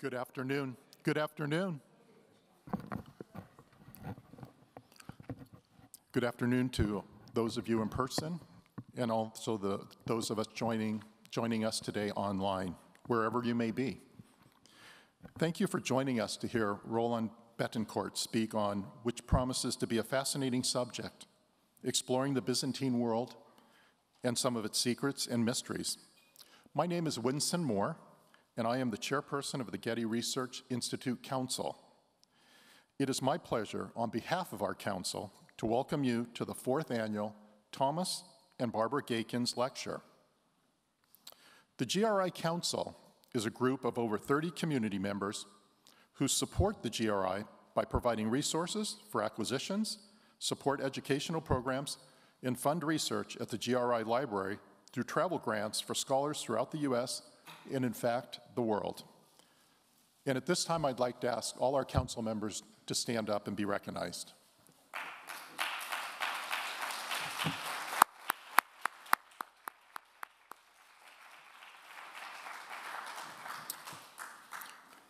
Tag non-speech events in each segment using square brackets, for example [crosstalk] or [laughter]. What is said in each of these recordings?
Good afternoon. Good afternoon. Good afternoon to those of you in person and also the, those of us joining, joining us today online, wherever you may be. Thank you for joining us to hear Roland Betancourt speak on which promises to be a fascinating subject, exploring the Byzantine world and some of its secrets and mysteries. My name is Winston Moore, and I am the chairperson of the Getty Research Institute Council. It is my pleasure, on behalf of our council, to welcome you to the fourth annual Thomas and Barbara Gaehtgens Lecture. The GRI Council is a group of over 30 community members who support the GRI by providing resources for acquisitions, support educational programs, and fund research at the GRI Library through travel grants for scholars throughout the U.S. and, in fact, the world. And at this time, I'd like to ask all our council members to stand up and be recognized.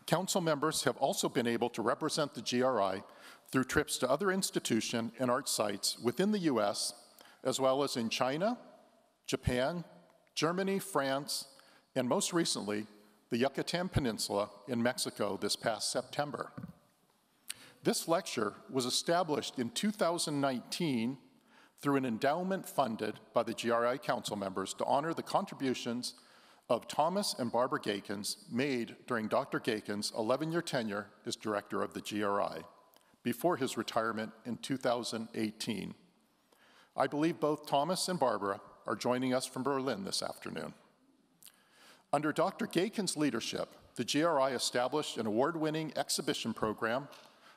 Council members have also been able to represent the GRI through trips to other institution and art sites within the U.S., as well as in China, Japan, Germany, France, and most recently, the Yucatan Peninsula in Mexico this past September. This lecture was established in 2019 through an endowment funded by the GRI Council members to honor the contributions of Thomas and Barbara Gaehtgens made during Dr. Gaehtgens' 11-year tenure as director of the GRI before his retirement in 2018. I believe both Thomas and Barbara are joining us from Berlin this afternoon. Under Dr. Gaehtgens' leadership, the GRI established an award-winning exhibition program,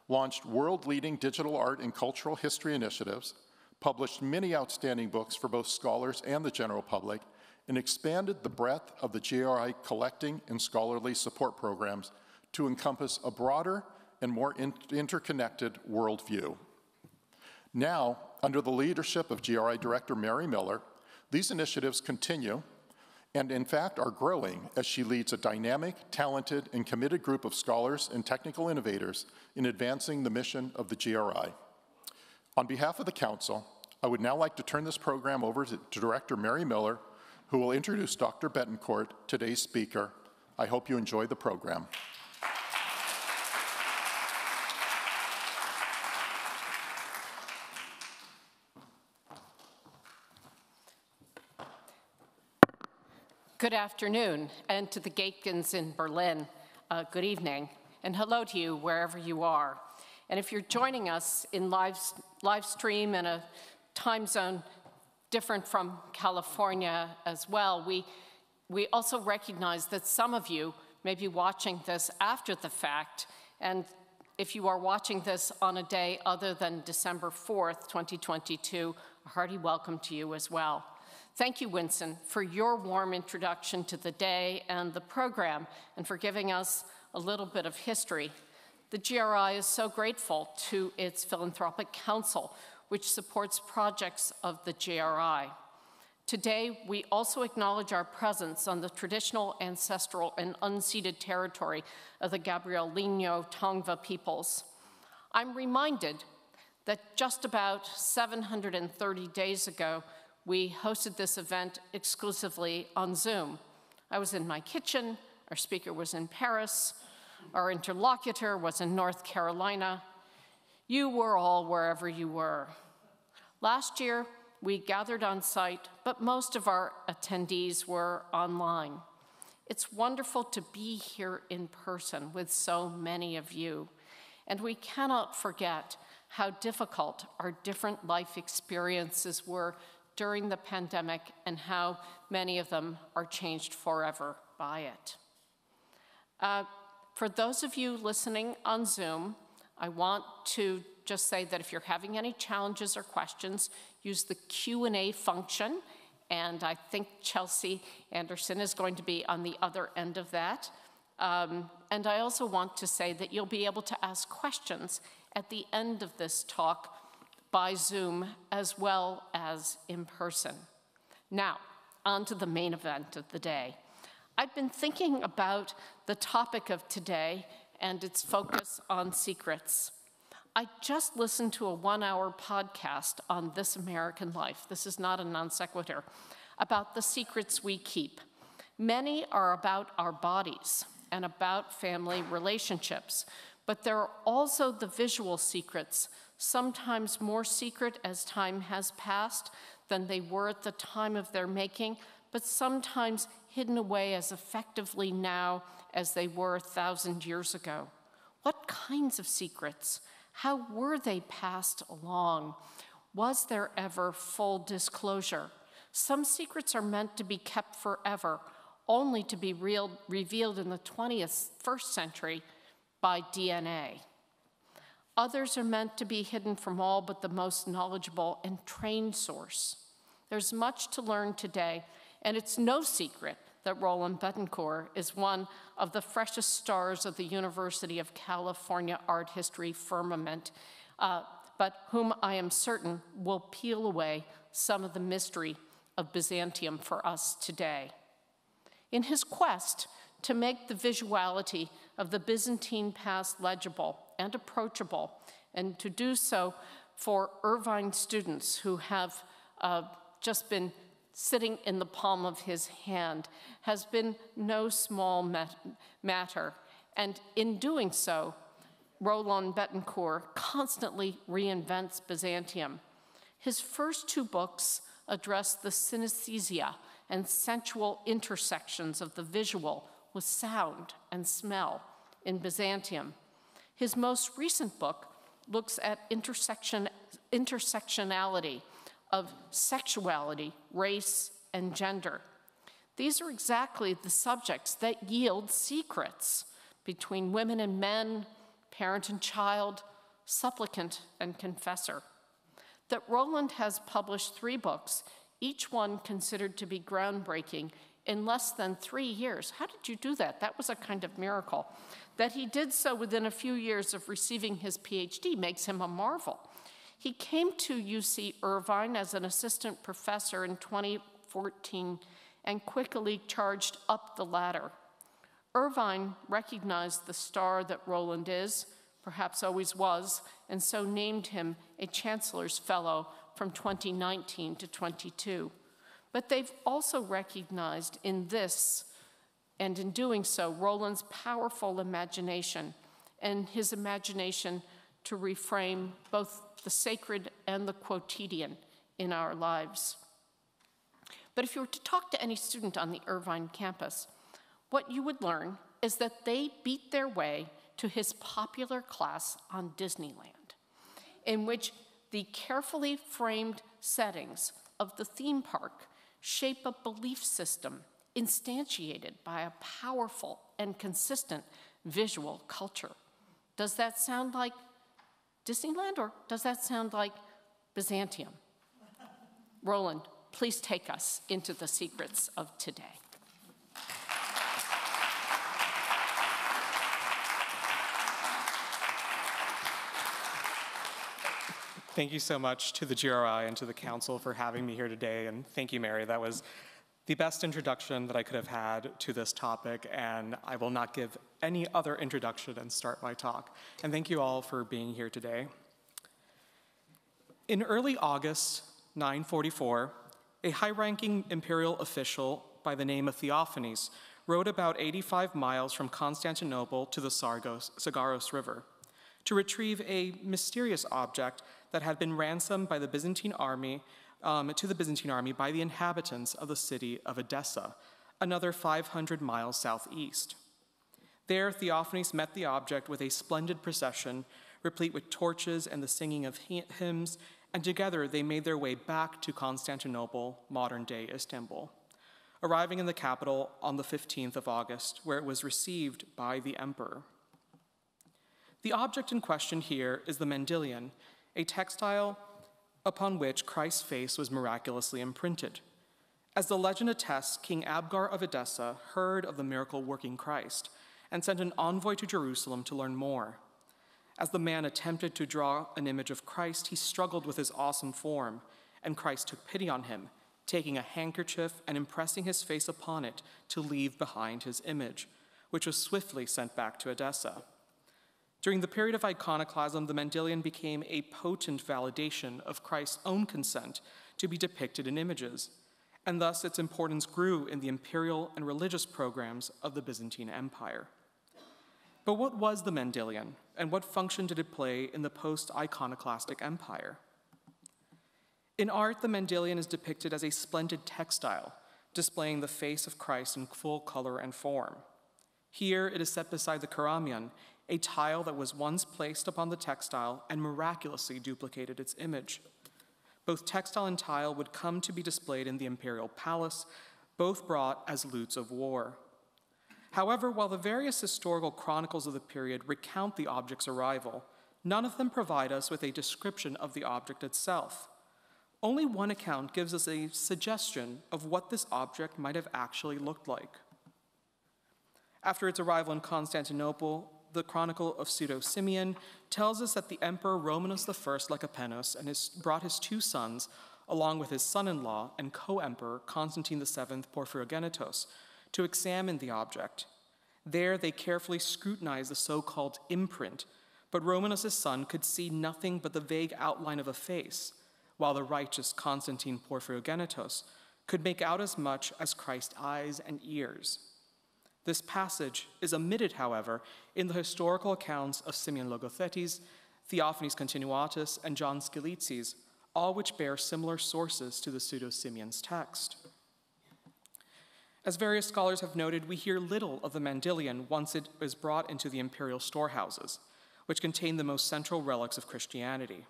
launched world-leading digital art and cultural history initiatives, published many outstanding books for both scholars and the general public, and expanded the breadth of the GRI collecting and scholarly support programs to encompass a broader and more in interconnected worldview. Now, under the leadership of GRI Director Mary Miller, these initiatives continue and in fact are growing as she leads a dynamic, talented, and committed group of scholars and technical innovators in advancing the mission of the GRI. On behalf of the Council, I would now like to turn this program over to, to Director Mary Miller who will introduce Dr. Betancourt, today's speaker. I hope you enjoy the program. Good afternoon, and to the Gaehtgens in Berlin, uh, good evening, and hello to you wherever you are. And if you're joining us in live, live stream in a time zone different from California as well, we, we also recognize that some of you may be watching this after the fact, and if you are watching this on a day other than December 4th, 2022, a hearty welcome to you as well. Thank you, Winston, for your warm introduction to the day and the program, and for giving us a little bit of history. The GRI is so grateful to its Philanthropic Council which supports projects of the GRI. Today, we also acknowledge our presence on the traditional, ancestral, and unceded territory of the Gabrielino Tongva peoples. I'm reminded that just about 730 days ago, we hosted this event exclusively on Zoom. I was in my kitchen, our speaker was in Paris, our interlocutor was in North Carolina. You were all wherever you were. Last year, we gathered on site, but most of our attendees were online. It's wonderful to be here in person with so many of you, and we cannot forget how difficult our different life experiences were during the pandemic and how many of them are changed forever by it. Uh, for those of you listening on Zoom, I want to just say that if you're having any challenges or questions, use the Q&A function, and I think Chelsea Anderson is going to be on the other end of that. Um, and I also want to say that you'll be able to ask questions at the end of this talk by Zoom as well as in person. Now, on to the main event of the day. I've been thinking about the topic of today and its focus on secrets. I just listened to a one hour podcast on This American Life. This is not a non sequitur, about the secrets we keep. Many are about our bodies and about family relationships, but there are also the visual secrets, sometimes more secret as time has passed than they were at the time of their making, but sometimes hidden away as effectively now as they were a thousand years ago. What kinds of secrets? How were they passed along? Was there ever full disclosure? Some secrets are meant to be kept forever, only to be real, revealed in the 20th, first century by DNA. Others are meant to be hidden from all but the most knowledgeable and trained source. There's much to learn today, and it's no secret that Roland Betancourt is one of the freshest stars of the University of California art history firmament, uh, but whom I am certain will peel away some of the mystery of Byzantium for us today. In his quest to make the visuality of the Byzantine past legible and approachable, and to do so for Irvine students who have uh, just been sitting in the palm of his hand, has been no small mat matter. And in doing so, Roland Betancourt constantly reinvents Byzantium. His first two books address the synesthesia and sensual intersections of the visual with sound and smell in Byzantium. His most recent book looks at intersection, intersectionality of sexuality, race, and gender. These are exactly the subjects that yield secrets between women and men, parent and child, supplicant and confessor. That Roland has published three books, each one considered to be groundbreaking in less than three years. How did you do that? That was a kind of miracle. That he did so within a few years of receiving his PhD makes him a marvel. He came to UC Irvine as an assistant professor in 2014 and quickly charged up the ladder. Irvine recognized the star that Roland is, perhaps always was, and so named him a Chancellor's Fellow from 2019 to 22. But they've also recognized in this, and in doing so, Roland's powerful imagination and his imagination to reframe both the sacred and the quotidian in our lives. But if you were to talk to any student on the Irvine campus, what you would learn is that they beat their way to his popular class on Disneyland, in which the carefully framed settings of the theme park shape a belief system instantiated by a powerful and consistent visual culture. Does that sound like Disneyland or does that sound like Byzantium? Roland, please take us into the secrets of today. Thank you so much to the GRI and to the Council for having me here today, and thank you, Mary. That was the best introduction that I could have had to this topic, and I will not give any other introduction and start my talk. And thank you all for being here today. In early August 944, a high-ranking imperial official by the name of Theophanes rode about 85 miles from Constantinople to the Sargos, Sagaros River to retrieve a mysterious object that had been ransomed by the Byzantine army um, to the Byzantine army by the inhabitants of the city of Edessa, another 500 miles southeast. There, Theophanes met the object with a splendid procession, replete with torches and the singing of hymns, and together they made their way back to Constantinople, modern day Istanbul, arriving in the capital on the 15th of August, where it was received by the emperor. The object in question here is the Mandylion, a textile upon which Christ's face was miraculously imprinted. As the legend attests, King Abgar of Edessa heard of the miracle working Christ and sent an envoy to Jerusalem to learn more. As the man attempted to draw an image of Christ, he struggled with his awesome form, and Christ took pity on him taking a handkerchief and impressing his face upon it to leave behind his image, which was swiftly sent back to Edessa. During the period of iconoclasm, the Mandylion became a potent validation of Christ's own consent to be depicted in images, and thus its importance grew in the imperial and religious programs of the Byzantine Empire. But what was the Mandylion, and what function did it play in the post iconoclastic empire? In art, the Mandylion is depicted as a splendid textile, displaying the face of Christ in full color and form. Here, it is set beside the keramion, a tile that was once placed upon the textile and miraculously duplicated its image. Both textile and tile would come to be displayed in the imperial palace, both brought as lutes of war. However, while the various historical chronicles of the period recount the object's arrival, none of them provide us with a description of the object itself. Only one account gives us a suggestion of what this object might have actually looked like. After its arrival in Constantinople, the Chronicle of Pseudo Simeon tells us that the Emperor Romanus I Lecapenus and his, brought his two sons, along with his son in law and co emperor Constantine VII Porphyrogenitos, to examine the object. There they carefully scrutinized the so called imprint, but Romanus' son could see nothing but the vague outline of a face, while the righteous Constantine Porphyrogenitos could make out as much as Christ's eyes and ears. This passage is omitted, however, in the historical accounts of Simeon Logothetes, Theophanes Continuatus, and John Skylitzes, all which bear similar sources to the Pseudo Simeon's text. As various scholars have noted, we hear little of the Mandylion once it is brought into the imperial storehouses, which contain the most central relics of Christianity.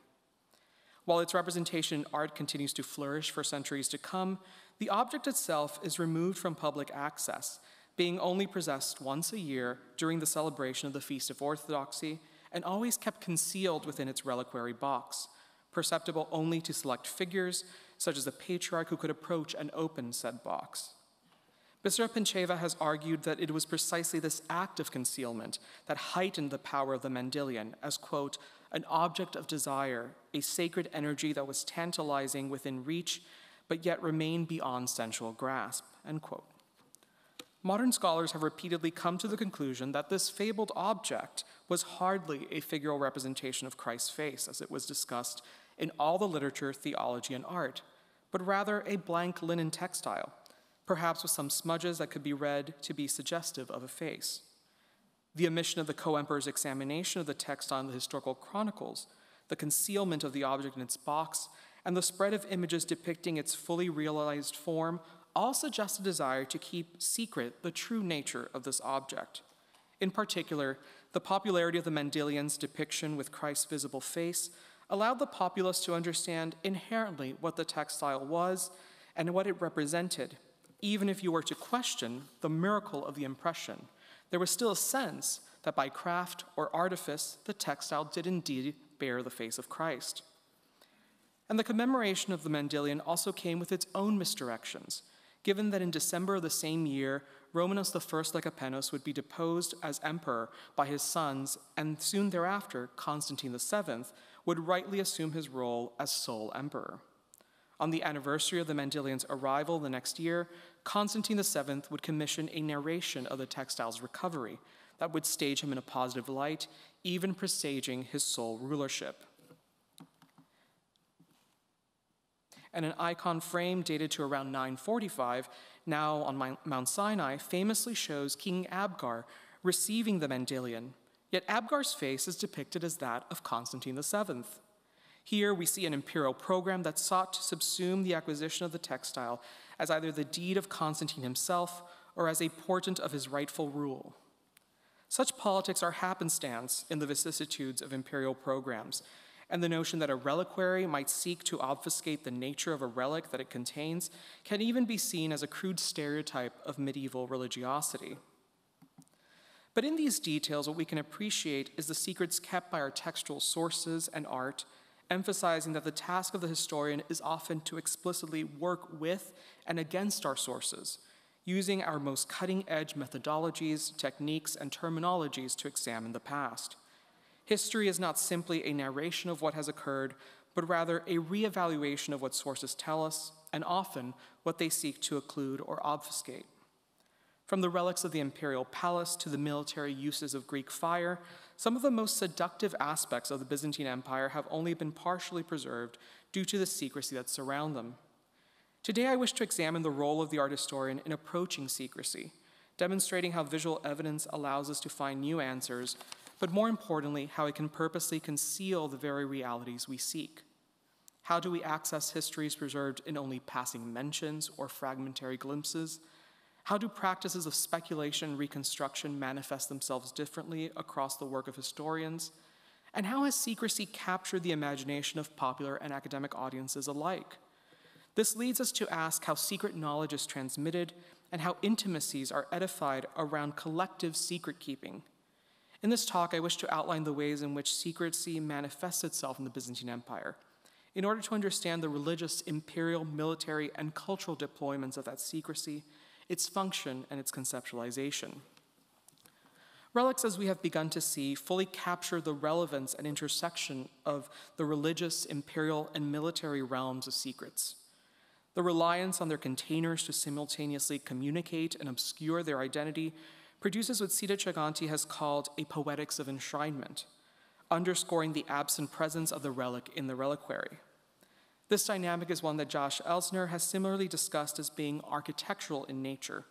While its representation in art continues to flourish for centuries to come, the object itself is removed from public access being only possessed once a year during the celebration of the Feast of Orthodoxy, and always kept concealed within its reliquary box, perceptible only to select figures, such as the patriarch who could approach and open said box. Bissera Pentcheva has argued that it was precisely this act of concealment that heightened the power of the Mandylion as, quote, an object of desire, a sacred energy that was tantalizing within reach, but yet remained beyond sensual grasp, end quote. Modern scholars have repeatedly come to the conclusion that this fabled object was hardly a figural representation of Christ's face, as it was discussed in all the literature, theology, and art, but rather a blank linen textile, perhaps with some smudges that could be read to be suggestive of a face. The omission of the co emperor's examination of the textile in the historical chronicles, the concealment of the object in its box, and the spread of images depicting its fully realized form all suggest a desire to keep secret the true nature of this object. In particular, the popularity of the Mandylions' depiction with Christ's visible face allowed the populace to understand inherently what the textile was and what it represented. Even if you were to question the miracle of the impression, there was still a sense that by craft or artifice, the textile did indeed bear the face of Christ. And the commemoration of the Mandylion also came with its own misdirections given that in December of the same year, Romanus I Lecapenus would be deposed as emperor by his sons, and soon thereafter, Constantine VII would rightly assume his role as sole emperor. On the anniversary of the Mandylions' arrival the next year, Constantine VII would commission a narration of the textile's recovery that would stage him in a positive light, even presaging his sole rulership. And an icon frame dated to around 945, now on Mount Sinai, famously shows King Abgar receiving the Mandylion. Yet Abgar's face is depicted as that of Constantine VII. Here we see an imperial program that sought to subsume the acquisition of the textile as either the deed of Constantine himself or as a portent of his rightful rule. Such politics are happenstance in the vicissitudes of imperial programs, and the notion that a reliquary might seek to obfuscate the nature of a relic that it contains can even be seen as a crude stereotype of medieval religiosity. But in these details, what we can appreciate is the secrets kept by our textual sources and art, emphasizing that the task of the historian is often to explicitly work with and against our sources, using our most cutting edge methodologies, techniques, and terminologies to examine the past. History is not simply a narration of what has occurred, but rather a reevaluation of what sources tell us, and often what they seek to occlude or obfuscate. From the relics of the imperial palace to the military uses of Greek fire, some of the most seductive aspects of the Byzantine Empire have only been partially preserved due to the secrecy that surround them. Today, I wish to examine the role of the art historian in approaching secrecy, demonstrating how visual evidence allows us to find new answers, but more importantly, how it can purposely conceal the very realities we seek. How do we access histories preserved in only passing mentions or fragmentary glimpses? How do practices of speculation and reconstruction manifest themselves differently across the work of historians? And how has secrecy captured the imagination of popular and academic audiences alike? This leads us to ask how secret knowledge is transmitted and how intimacies are edified around collective secret keeping. In this talk, I wish to outline the ways in which secrecy manifests itself in the Byzantine Empire. In order to understand the religious, imperial, military, and cultural deployments of that secrecy, its function, and its conceptualization. Relics, as we have begun to see, fully capture the relevance and intersection of the religious, imperial, and military realms of secrets. The reliance on their containers to simultaneously communicate and obscure their identity produces what Seeta Chaganti has called a poetics of enshrinement, underscoring the absent presence of the relic in the reliquary. This dynamic is one that Jaś Elsner has similarly discussed as being architectural in nature,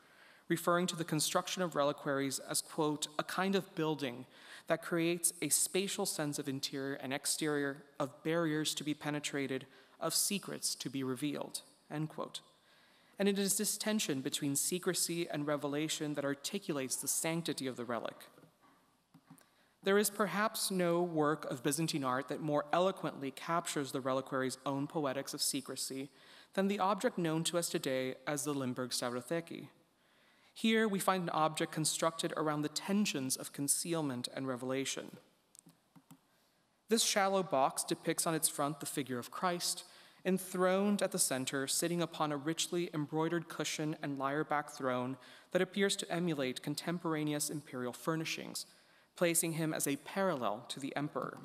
referring to the construction of reliquaries as, quote, a kind of building that creates a spatial sense of interior and exterior, of barriers to be penetrated, of secrets to be revealed. End quote. And it is this tension between secrecy and revelation that articulates the sanctity of the relic. There is perhaps no work of Byzantine art that more eloquently captures the reliquary's own poetics of secrecy than the object known to us today as the Limburg Staurotheki. Here we find an object constructed around the tensions of concealment and revelation. This shallow box depicts on its front the figure of Christ, enthroned at the center, sitting upon a richly embroidered cushion and lyre-back throne that appears to emulate contemporaneous imperial furnishings, placing him as a parallel to the emperor.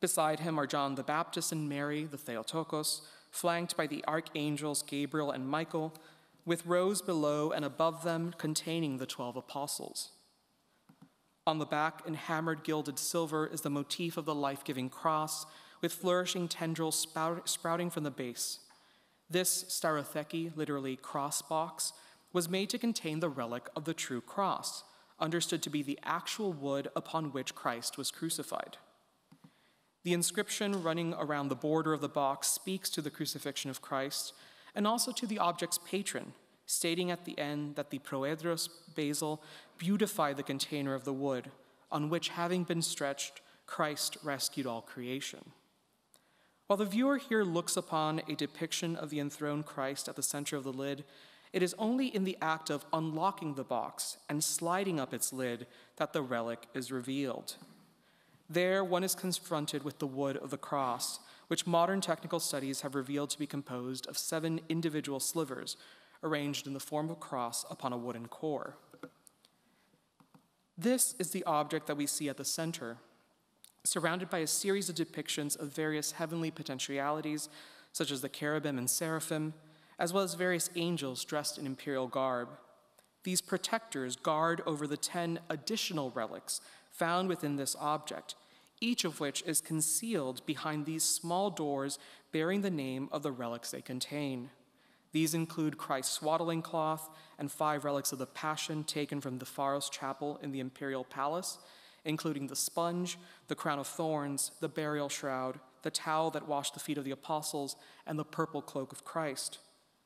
Beside him are John the Baptist and Mary, the Theotokos, flanked by the archangels Gabriel and Michael, with rows below and above them containing the twelve apostles. On the back, in hammered gilded silver, is the motif of the life giving cross with flourishing tendrils sprouting from the base. This staurotheki, literally cross box, was made to contain the relic of the true cross, understood to be the actual wood upon which Christ was crucified. The inscription running around the border of the box speaks to the crucifixion of Christ and also to the object's patron, stating at the end that the proedros basil beautified the container of the wood on which, having been stretched, Christ rescued all creation. While the viewer here looks upon a depiction of the enthroned Christ at the center of the lid, it is only in the act of unlocking the box and sliding up its lid that the relic is revealed. There, one is confronted with the wood of the cross, which modern technical studies have revealed to be composed of seven individual slivers arranged in the form of a cross upon a wooden core. This is the object that we see at the center surrounded by a series of depictions of various heavenly potentialities, such as the cherubim and seraphim, as well as various angels dressed in imperial garb. These protectors guard over the ten additional relics found within this object, each of which is concealed behind these small doors bearing the name of the relics they contain. These include Christ's swaddling cloth and five relics of the Passion taken from the Pharos Chapel in the imperial palace, including the sponge, the crown of thorns, the burial shroud, the towel that washed the feet of the apostles, and the purple cloak of Christ.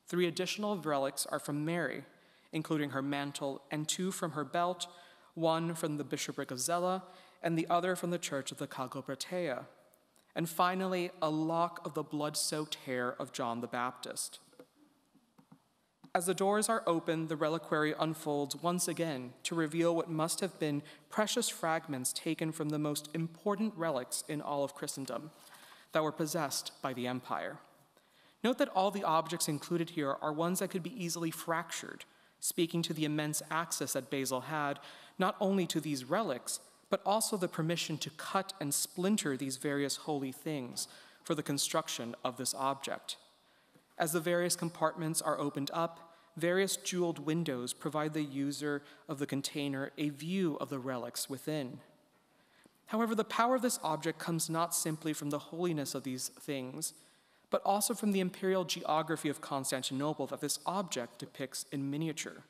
Three additional relics are from Mary, including her mantle, and two from her belt, one from the bishopric of Zella, and the other from the church of the Chalkoprateia. And finally, a lock of the blood soaked hair of John the Baptist. As the doors are opened, the reliquary unfolds once again to reveal what must have been precious fragments taken from the most important relics in all of Christendom that were possessed by the empire. Note that all the objects included here are ones that could be easily fractured, speaking to the immense access that Basil had not only to these relics, but also the permission to cut and splinter these various holy things for the construction of this object. As the various compartments are opened up, various jeweled windows provide the user of the container a view of the relics within. However, the power of this object comes not simply from the holiness of these things, but also from the imperial geography of Constantinople that this object depicts in miniature.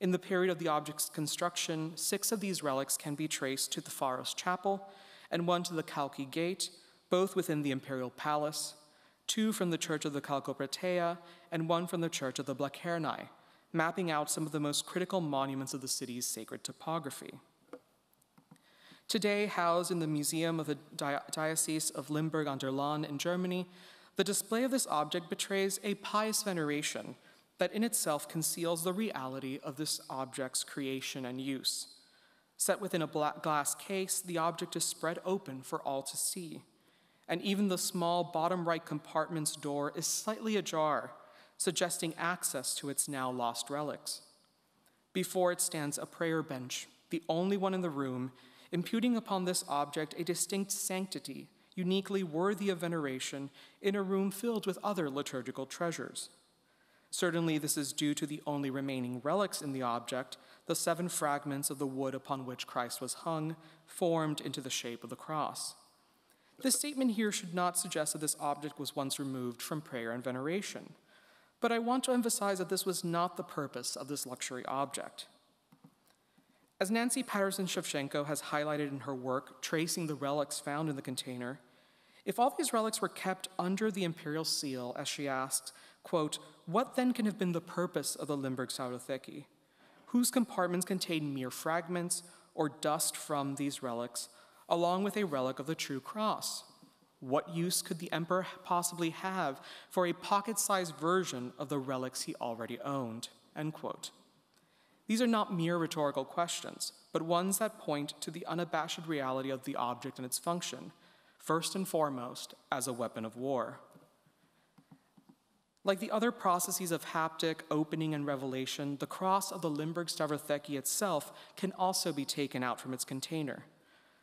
In the period of the object's construction, six of these relics can be traced to the Pharos Chapel and one to the Chalke Gate, both within the imperial palace, two from the Church of the Chalkoprateia, and one from the Church of the Blachernai, mapping out some of the most critical monuments of the city's sacred topography. Today, housed in the Museum of the Diocese of Limburg an der Lahn in Germany, the display of this object betrays a pious veneration that in itself conceals the reality of this object's creation and use. Set within a black glass case, the object is spread open for all to see. And even the small bottom right compartment's door is slightly ajar, suggesting access to its now lost relics. Before it stands a prayer bench, the only one in the room, imputing upon this object a distinct sanctity, uniquely worthy of veneration in a room filled with other liturgical treasures. Certainly, this is due to the only remaining relics in the object, the seven fragments of the wood upon which Christ was hung, formed into the shape of the cross. This statement here should not suggest that this object was once removed from prayer and veneration, but I want to emphasize that this was not the purpose of this luxury object. As Nancy Patterson Shevchenko has highlighted in her work, tracing the relics found in the container, if all these relics were kept under the imperial seal, as she asks, quote, what then can have been the purpose of the Limburg Staurotheki, whose compartments contain mere fragments or dust from these relics, along with a relic of the true cross? What use could the emperor possibly have for a pocket sized version of the relics he already owned? End quote. These are not mere rhetorical questions, but ones that point to the unabashed reality of the object and its function, first and foremost as a weapon of war. Like the other processes of haptic, opening, and revelation, the cross of the Limburg Stavrotheki itself can also be taken out from its container.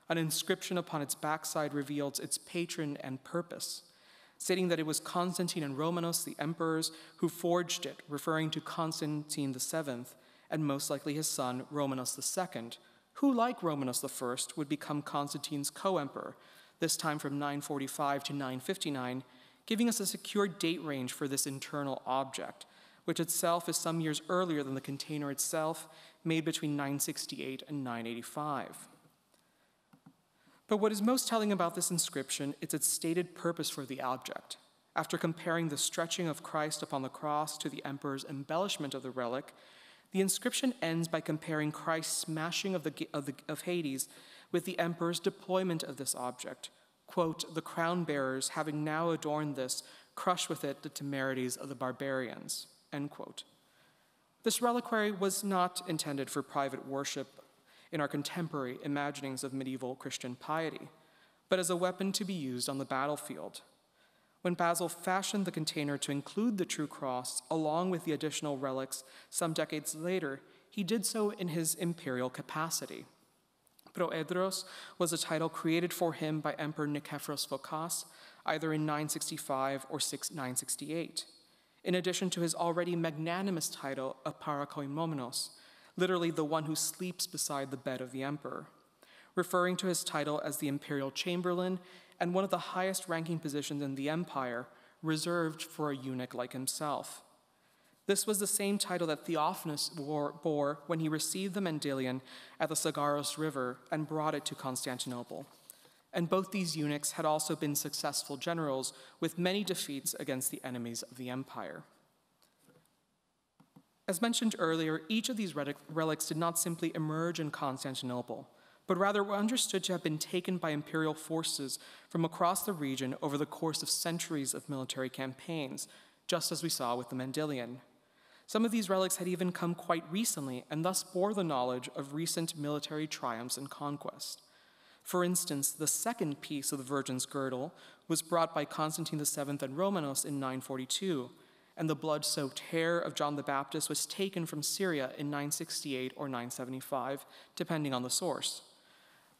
An inscription upon its backside reveals its patron and purpose, stating that it was Constantine and Romanos, the emperors, who forged it, referring to Constantine VII and most likely his son, Romanos II, who, like Romanos I, would become Constantine's co emperor, this time from 945 to 959 giving us a secure date range for this internal object, which itself is some years earlier than the container itself, made between 968 and 985. But what is most telling about this inscription is its stated purpose for the object. After comparing the stretching of Christ upon the cross to the emperor's embellishment of the relic, the inscription ends by comparing Christ's smashing of, the, of, the, of Hades with the emperor's deployment of this object, quote, the crown bearers, having now adorned this, crush with it the temerities of the barbarians, end quote. This reliquary was not intended for private worship in our contemporary imaginings of medieval Christian piety, but as a weapon to be used on the battlefield. When Basil fashioned the container to include the true cross along with the additional relics some decades later, he did so in his imperial capacity. Proedros was a title created for him by Emperor Nikephoros Phokas, either in 965 or 968, in addition to his already magnanimous title of Parakoimomenos, literally the one who sleeps beside the bed of the emperor, referring to his title as the imperial chamberlain and one of the highest ranking positions in the empire, reserved for a eunuch like himself. This was the same title that Theophanes bore when he received the Mandylion at the Sagaros River and brought it to Constantinople. And both these eunuchs had also been successful generals with many defeats against the enemies of the empire. As mentioned earlier, each of these relics did not simply emerge in Constantinople, but rather were understood to have been taken by imperial forces from across the region over the course of centuries of military campaigns, just as we saw with the Mandylion. Some of these relics had even come quite recently and thus bore the knowledge of recent military triumphs and conquest. For instance, the second piece of the Virgin's girdle was brought by Constantine VII and Romanos in 942, and the blood soaked hair of John the Baptist was taken from Syria in 968 or 975, depending on the source.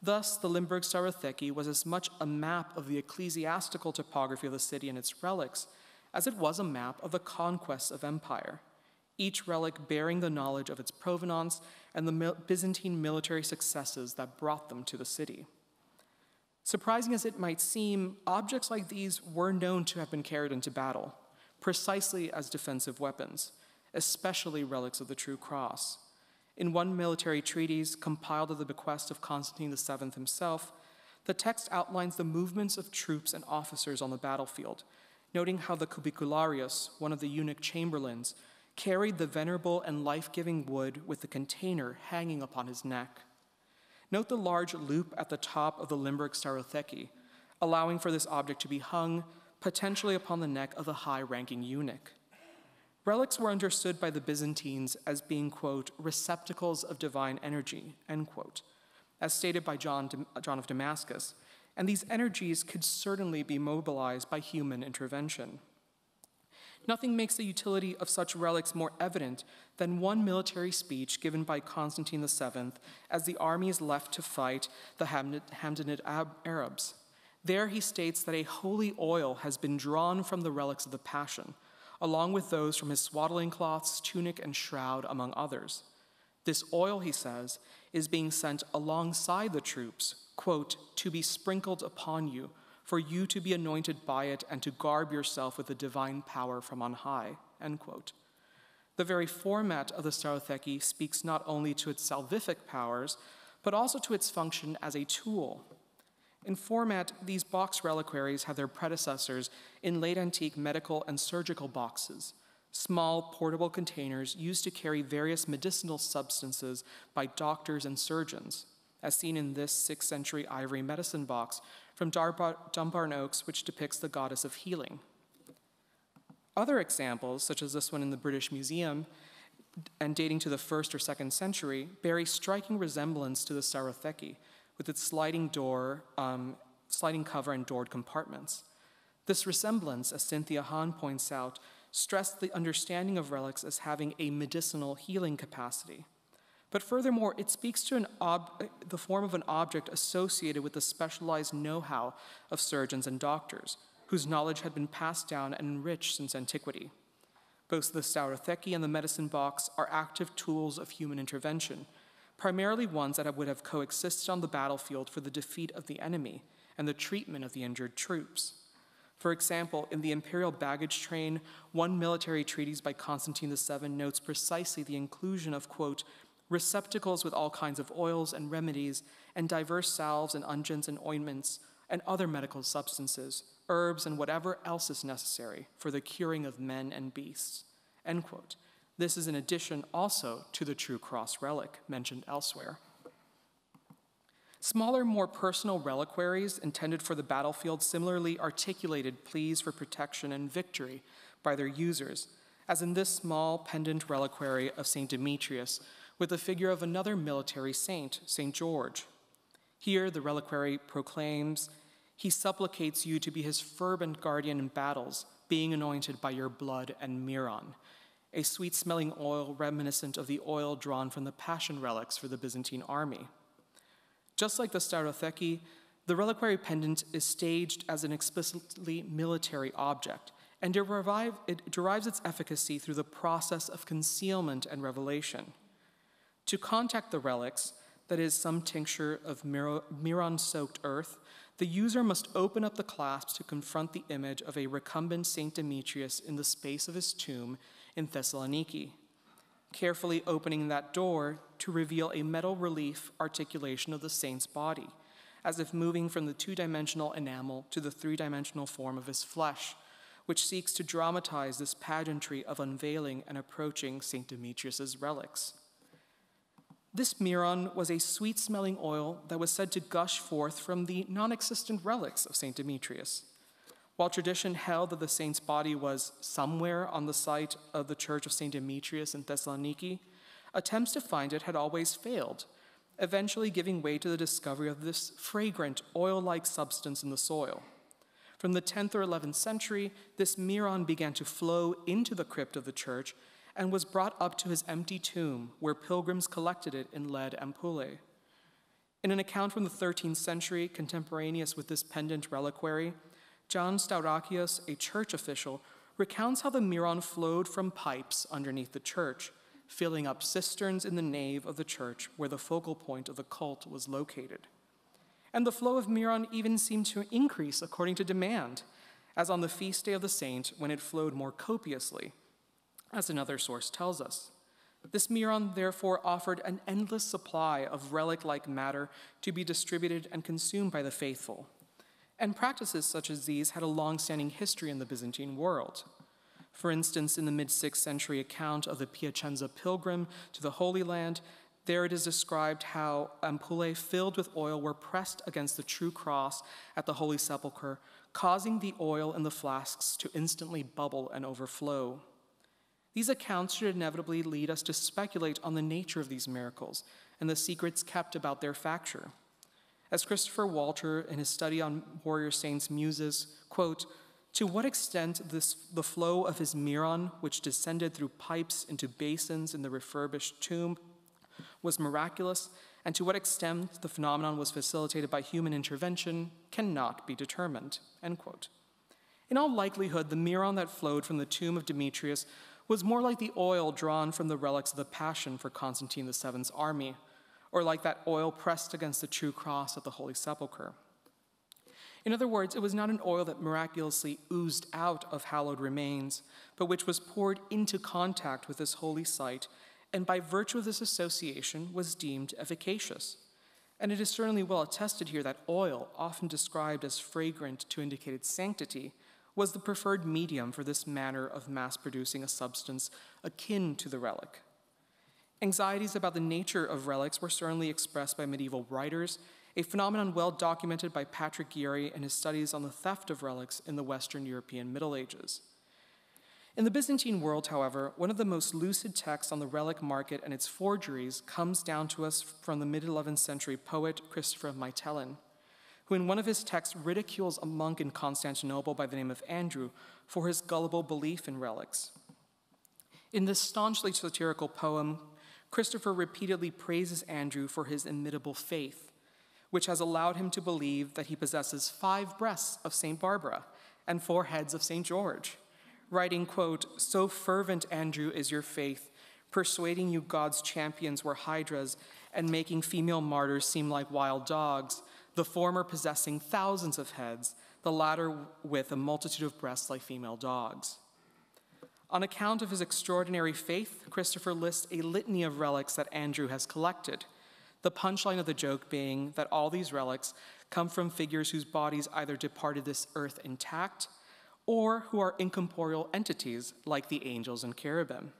Thus, the Limburg Staurotheki was as much a map of the ecclesiastical topography of the city and its relics as it was a map of the conquests of empire, each relic bearing the knowledge of its provenance and the Byzantine military successes that brought them to the city. Surprising as it might seem, objects like these were known to have been carried into battle, precisely as defensive weapons, especially relics of the True Cross. In one military treatise compiled at the bequest of Constantine VII himself, the text outlines the movements of troops and officers on the battlefield, noting how the cubicularius, one of the eunuch chamberlains, carried the venerable and life giving wood with the container hanging upon his neck. Note the large loop at the top of the Limburg Staurotheki, allowing for this object to be hung potentially upon the neck of a high ranking eunuch. Relics were understood by the Byzantines as being, quote, receptacles of divine energy, end quote, as stated by John, John of Damascus, and these energies could certainly be mobilized by human intervention. Nothing makes the utility of such relics more evident than one military speech given by Constantine VII as the army is left to fight the Hamdanid Arabs. There he states that a holy oil has been drawn from the relics of the Passion, along with those from his swaddling cloths, tunic, and shroud, among others. This oil, he says, is being sent alongside the troops, quote, to be sprinkled upon you for you to be anointed by it and to garb yourself with the divine power from on high. End quote. The very format of the Staurotheki speaks not only to its salvific powers, but also to its function as a tool. In format, these box reliquaries have their predecessors in late antique medical and surgical boxes, small portable containers used to carry various medicinal substances by doctors and surgeons, as seen in this 6th century ivory medicine box from Dumbarton-Oaks, which depicts the goddess of healing. Other examples, such as this one in the British Museum, and dating to the first or second century, bear a striking resemblance to the Staurotheki, with its sliding door, um, sliding cover, and doored compartments. This resemblance, as Cynthia Hahn points out, stressed the understanding of relics as having a medicinal healing capacity. But furthermore, it speaks to the form of an object associated with the specialized know how of surgeons and doctors, whose knowledge had been passed down and enriched since antiquity. Both the Staurotheki and the medicine box are active tools of human intervention, primarily ones that would have coexisted on the battlefield for the defeat of the enemy and the treatment of the injured troops. For example, in the imperial baggage train, one military treatise by Constantine VII notes precisely the inclusion of, quote, receptacles with all kinds of oils and remedies, and diverse salves and unguents and ointments, and other medical substances, herbs, and whatever else is necessary for the curing of men and beasts. End quote. This is in addition also to the true cross relic mentioned elsewhere. Smaller, more personal reliquaries intended for the battlefield similarly articulated pleas for protection and victory by their users, as in this small pendant reliquary of St. Demetrius, with the figure of another military saint, St. George. Here, the reliquary proclaims, He supplicates you to be his fervent guardian in battles, being anointed by your blood and miron, a sweet smelling oil reminiscent of the oil drawn from the passion relics for the Byzantine army. Just like the Staurotheki, the reliquary pendant is staged as an explicitly military object, and it derives its efficacy through the process of concealment and revelation. To contact the relics, that is, some tincture of miron soaked earth, the user must open up the clasp to confront the image of a recumbent St. Demetrius in the space of his tomb in Thessaloniki, carefully opening that door to reveal a metal relief articulation of the saint's body, as if moving from the two dimensional enamel to the three dimensional form of his flesh, which seeks to dramatize this pageantry of unveiling and approaching St. Demetrius's relics. This miron was a sweet smelling oil that was said to gush forth from the non existent relics of St. Demetrius. While tradition held that the saint's body was somewhere on the site of the church of St. Demetrius in Thessaloniki, attempts to find it had always failed, eventually giving way to the discovery of this fragrant, oil like substance in the soil. From the 10th or 11th century, this miron began to flow into the crypt of the church and was brought up to his empty tomb, where pilgrims collected it in lead ampullae. In an account from the 13th century, contemporaneous with this pendant reliquary, John Staurakios, a church official, recounts how the Miron flowed from pipes underneath the church, filling up cisterns in the nave of the church where the focal point of the cult was located. And the flow of Miron even seemed to increase according to demand, as on the feast day of the saint when it flowed more copiously, as another source tells us. This Miron therefore offered an endless supply of relic like matter to be distributed and consumed by the faithful. And practices such as these had a long standing history in the Byzantine world. For instance, in the mid 6th century account of the Piacenza pilgrim to the Holy Land, there it is described how ampullae filled with oil were pressed against the true cross at the Holy Sepulchre, causing the oil in the flasks to instantly bubble and overflow. These accounts should inevitably lead us to speculate on the nature of these miracles and the secrets kept about their facture. As Christopher Walter, in his study on warrior saints, muses, quote, to what extent this, the flow of his miron, which descended through pipes into basins in the refurbished tomb, was miraculous, and to what extent the phenomenon was facilitated by human intervention cannot be determined. End quote. In all likelihood, the miron that flowed from the tomb of Demetrius was more like the oil drawn from the relics of the Passion for Constantine VII's army, or like that oil pressed against the true cross at the Holy Sepulchre. In other words, it was not an oil that miraculously oozed out of hallowed remains, but which was poured into contact with this holy site, and by virtue of this association was deemed efficacious. And it is certainly well attested here that oil, often described as fragrant to indicate its sanctity, was the preferred medium for this manner of mass producing a substance akin to the relic. Anxieties about the nature of relics were certainly expressed by medieval writers, a phenomenon well documented by Patrick Geary in his studies on the theft of relics in the Western European Middle Ages. In the Byzantine world, however, one of the most lucid texts on the relic market and its forgeries comes down to us from the mid 11th century poet Christopher Mytilene who in one of his texts ridicules a monk in Constantinople by the name of Andrew for his gullible belief in relics. In this staunchly satirical poem, Christopher repeatedly praises Andrew for his imitable faith, which has allowed him to believe that he possesses five breasts of St. Barbara and four heads of St. George, writing, quote, So fervent, Andrew, is your faith, persuading you God's champions were hydras and making female martyrs seem like wild dogs, the former possessing thousands of heads, the latter with a multitude of breasts like female dogs. On account of his extraordinary faith, Christopher lists a litany of relics that Andrew has collected. The punchline of the joke being that all these relics come from figures whose bodies either departed this earth intact or who are incorporeal entities like the angels and cherubim.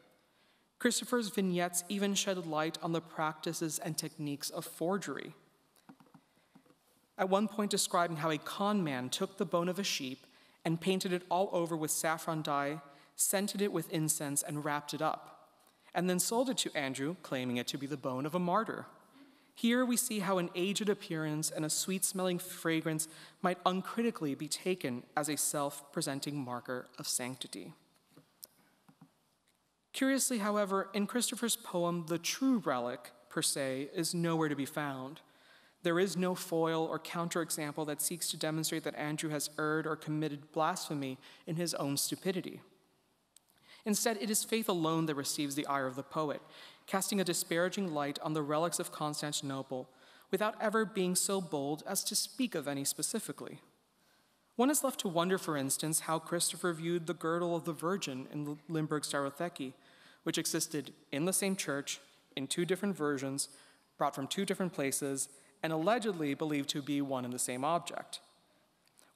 Christopher's vignettes even shed light on the practices and techniques of forgery at one point describing how a con man took the bone of a sheep and painted it all over with saffron dye, scented it with incense, and wrapped it up, and then sold it to Andrew, claiming it to be the bone of a martyr. Here we see how an aged appearance and a sweet smelling fragrance might uncritically be taken as a self presenting marker of sanctity. Curiously, however, in Christopher's poem, the true relic, per se, is nowhere to be found. There is no foil or counterexample that seeks to demonstrate that Andrew has erred or committed blasphemy in his own stupidity. Instead, it is faith alone that receives the ire of the poet, casting a disparaging light on the relics of Constantinople without ever being so bold as to speak of any specifically. One is left to wonder, for instance, how Christopher viewed the girdle of the Virgin in Limburg Staurotheki, which existed in the same church in two different versions, brought from two different places, and allegedly believed to be one and the same object.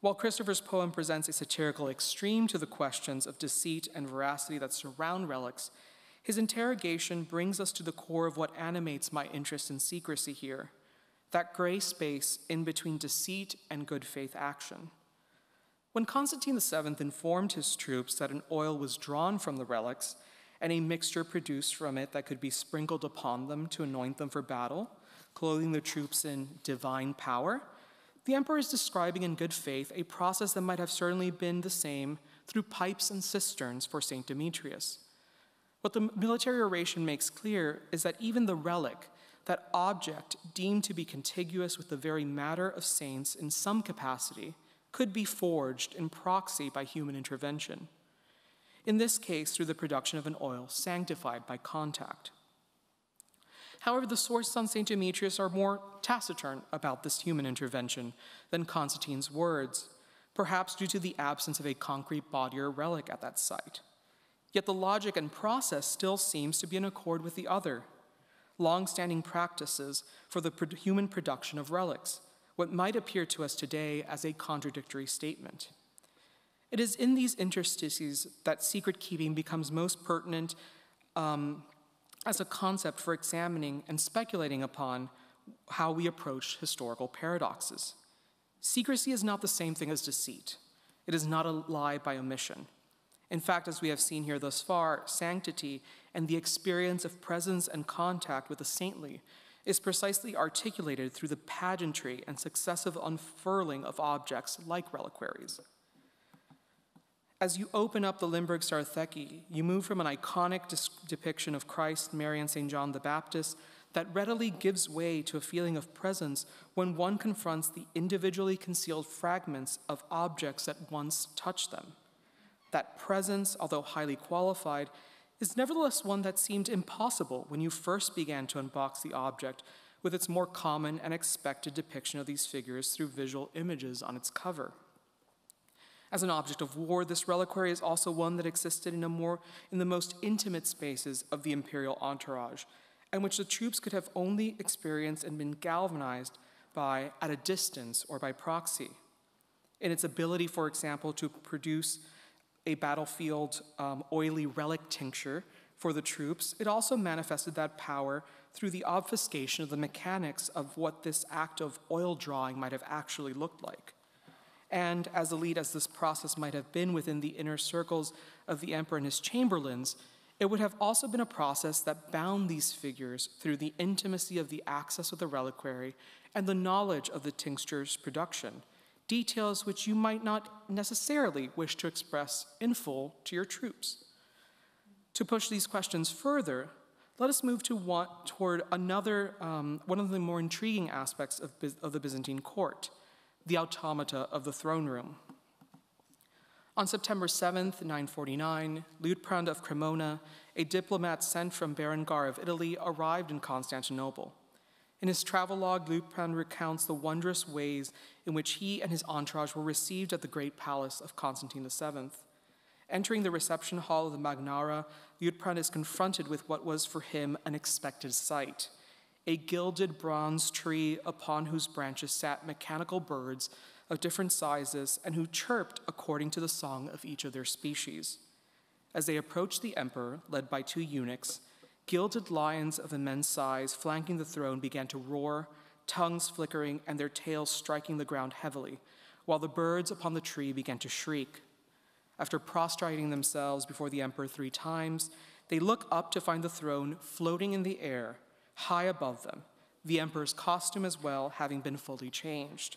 While Christopher's poem presents a satirical extreme to the questions of deceit and veracity that surround relics, his interrogation brings us to the core of what animates my interest in secrecy here that gray space in between deceit and good faith action. When Constantine VII informed his troops that an oil was drawn from the relics and a mixture produced from it that could be sprinkled upon them to anoint them for battle, clothing the troops in divine power, the emperor is describing in good faith a process that might have certainly been the same through pipes and cisterns for St. Demetrius. What the military oration makes clear is that even the relic, that object deemed to be contiguous with the very matter of saints in some capacity could be forged in proxy by human intervention. In this case, through the production of an oil sanctified by contact. However, the sources on St. Demetrius are more taciturn about this human intervention than Constantine's words, perhaps due to the absence of a concrete body or relic at that site. Yet the logic and process still seems to be in accord with the other, long-standing practices for the human production of relics, what might appear to us today as a contradictory statement. It is in these interstices that secret keeping becomes most pertinent um, as a concept for examining and speculating upon how we approach historical paradoxes. Secrecy is not the same thing as deceit. It is not a lie by omission. In fact, as we have seen here thus far, sanctity and the experience of presence and contact with the saintly is precisely articulated through the pageantry and successive unfurling of objects like reliquaries. As you open up the Limburg Staurotheki, you move from an iconic depiction of Christ, Mary, and St. John the Baptist that readily gives way to a feeling of presence when one confronts the individually concealed fragments of objects that once touched them. That presence, although highly qualified, is nevertheless one that seemed impossible when you first began to unbox the object with its more common and expected depiction of these figures through visual images on its cover. As an object of war, this reliquary is also one that existed in, a more, in the most intimate spaces of the imperial entourage, and which the troops could have only experienced and been galvanized by at a distance or by proxy. In its ability, for example, to produce a battlefield um, oily relic tincture for the troops, it also manifested that power through the obfuscation of the mechanics of what this act of oil drawing might have actually looked like. And as elite as this process might have been within the inner circles of the emperor and his chamberlains, it would have also been a process that bound these figures through the intimacy of the access of the reliquary and the knowledge of the tincture's production, details which you might not necessarily wish to express in full to your troops. To push these questions further, let us move to one, toward another, um, one of the more intriguing aspects of, of the Byzantine court the automata of the throne room. On September 7th, 949, Liutprand of Cremona, a diplomat sent from Berengar of Italy, arrived in Constantinople. In his travelogue, Liutprand recounts the wondrous ways in which he and his entourage were received at the great palace of Constantine VII. Entering the reception hall of the Magnaura, Liutprand is confronted with what was for him an expected sight a gilded bronze tree upon whose branches sat mechanical birds of different sizes and who chirped according to the song of each of their species. As they approached the emperor, led by two eunuchs, gilded lions of immense size flanking the throne began to roar, tongues flickering and their tails striking the ground heavily, while the birds upon the tree began to shriek. After prostrating themselves before the emperor three times, they look up to find the throne floating in the air high above them, the emperor's costume as well having been fully changed.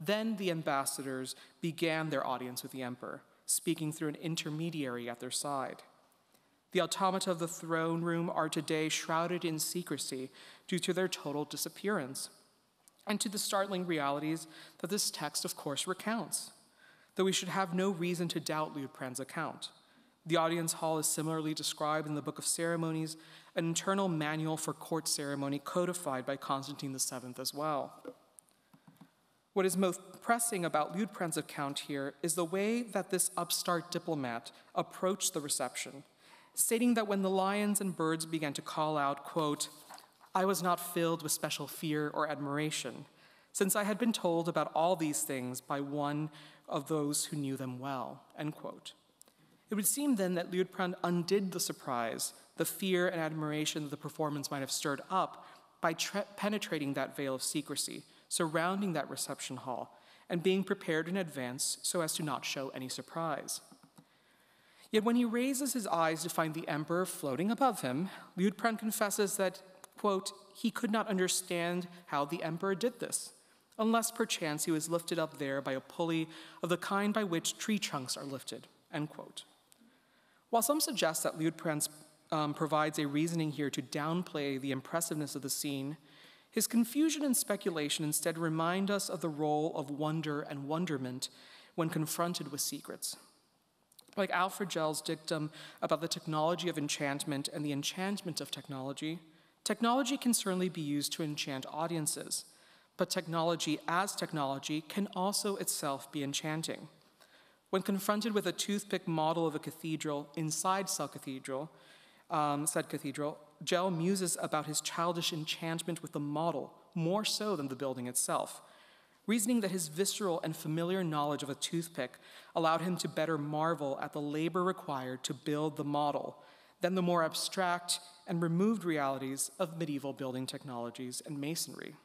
Then the ambassadors began their audience with the emperor, speaking through an intermediary at their side. The automata of the throne room are today shrouded in secrecy due to their total disappearance, and to the startling realities that this text, of course, recounts, though we should have no reason to doubt Liutprand's account. The audience hall is similarly described in the Book of Ceremonies, an internal manual for court ceremony codified by Constantine VII as well. What is most pressing about Liutprand's account here is the way that this upstart diplomat approached the reception, stating that when the lions and birds began to call out, quote, I was not filled with special fear or admiration, since I had been told about all these things by one of those who knew them well, end quote. It would seem then that Liutprand undid the surprise, the fear and admiration that the performance might have stirred up by penetrating that veil of secrecy surrounding that reception hall and being prepared in advance so as to not show any surprise. Yet when he raises his eyes to find the emperor floating above him, Liutprand confesses that, quote, he could not understand how the emperor did this, unless perchance he was lifted up there by a pulley of the kind by which tree trunks are lifted, end quote. While some suggest that Liutprand um, provides a reasoning here to downplay the impressiveness of the scene, His confusion and speculation instead remind us of the role of wonder and wonderment when confronted with secrets. Like Alfred Gell's dictum about the technology of enchantment and the enchantment of technology, technology can certainly be used to enchant audiences, but technology as technology can also itself be enchanting. When confronted with a toothpick model of a cathedral inside said cathedral, um, said cathedral, Gell muses about his childish enchantment with the model more so than the building itself, reasoning that his visceral and familiar knowledge of a toothpick allowed him to better marvel at the labor required to build the model than the more abstract and removed realities of medieval building technologies and masonry.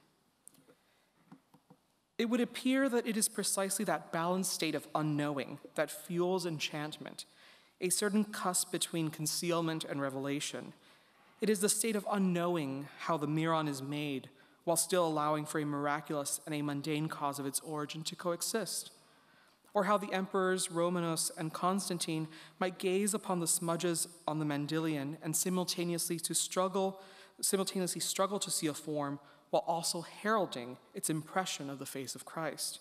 It would appear that it is precisely that balanced state of unknowing that fuels enchantment, a certain cusp between concealment and revelation. It is the state of unknowing how the miron is made while still allowing for a miraculous and a mundane cause of its origin to coexist. Or how the emperors Romanos and Constantine might gaze upon the smudges on the Mandylion and simultaneously to struggle, simultaneously struggle to see a form while also heralding its impression of the face of Christ.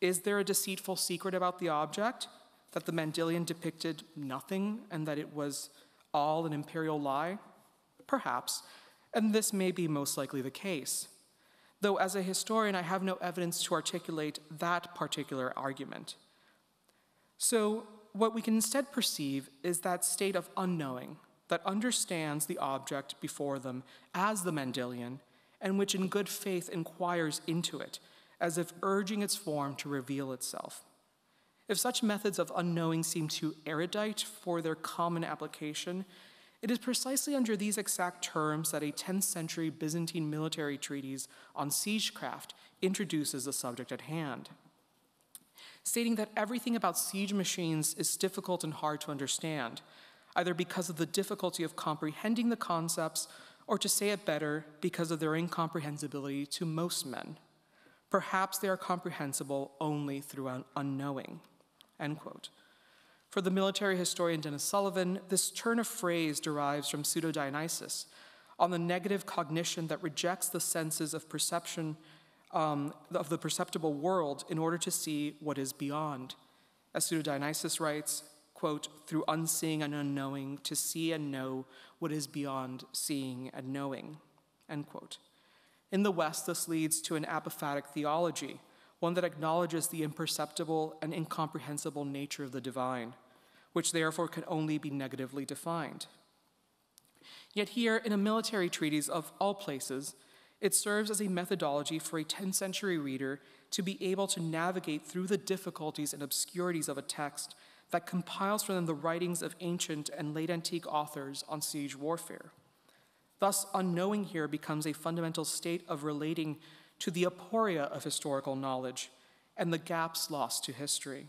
Is there a deceitful secret about the object? That the Mandylion depicted nothing and that it was all an imperial lie? Perhaps, and this may be most likely the case. Though, as a historian, I have no evidence to articulate that particular argument. So, what we can instead perceive is that state of unknowing that understands the object before them as the Mandylion and which in good faith inquires into it, as if urging its form to reveal itself. If such methods of unknowing seem too erudite for their common application, it is precisely under these exact terms that a 10th century Byzantine military treatise on siegecraft introduces the subject at hand. Stating that everything about siege machines is difficult and hard to understand, either because of the difficulty of comprehending the concepts or to say it better, because of their incomprehensibility to most men. Perhaps they are comprehensible only through un- unknowing. End quote. For the military historian Denis Sullivan, this turn of phrase derives from Pseudo Dionysius on the negative cognition that rejects the senses of perception um, of the perceptible world in order to see what is beyond. As Pseudo Dionysius writes, quote, through unseeing and unknowing, to see and know what is beyond seeing and knowing, end quote. In the West, this leads to an apophatic theology, one that acknowledges the imperceptible and incomprehensible nature of the divine, which therefore can only be negatively defined. Yet, here in a military treatise of all places, it serves as a methodology for a 10th century reader to be able to navigate through the difficulties and obscurities of a text that compiles for them the writings of ancient and late antique authors on siege warfare. Thus, unknowing here becomes a fundamental state of relating to the aporia of historical knowledge and the gaps lost to history,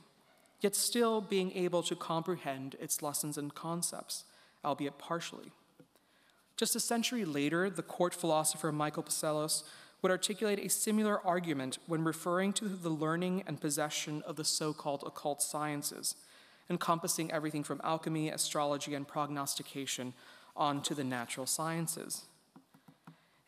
yet still being able to comprehend its lessons and concepts, albeit partially. Just a century later, the court philosopher Michael Psellos would articulate a similar argument when referring to the learning and possession of the so called occult sciences encompassing everything from alchemy, astrology, and prognostication onto the natural sciences.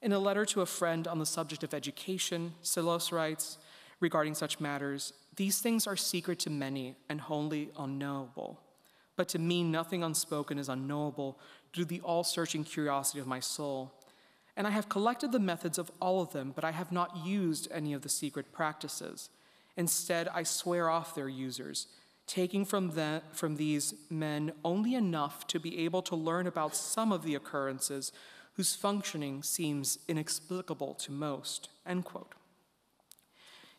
In a letter to a friend on the subject of education, Psellos writes regarding such matters These things are secret to many and wholly unknowable. But to me, nothing unspoken is unknowable to the all searching curiosity of my soul. And I have collected the methods of all of them, but I have not used any of the secret practices. Instead, I swear off their users taking from, the, from these men only enough to be able to learn about some of the occurrences whose functioning seems inexplicable to most. End quote.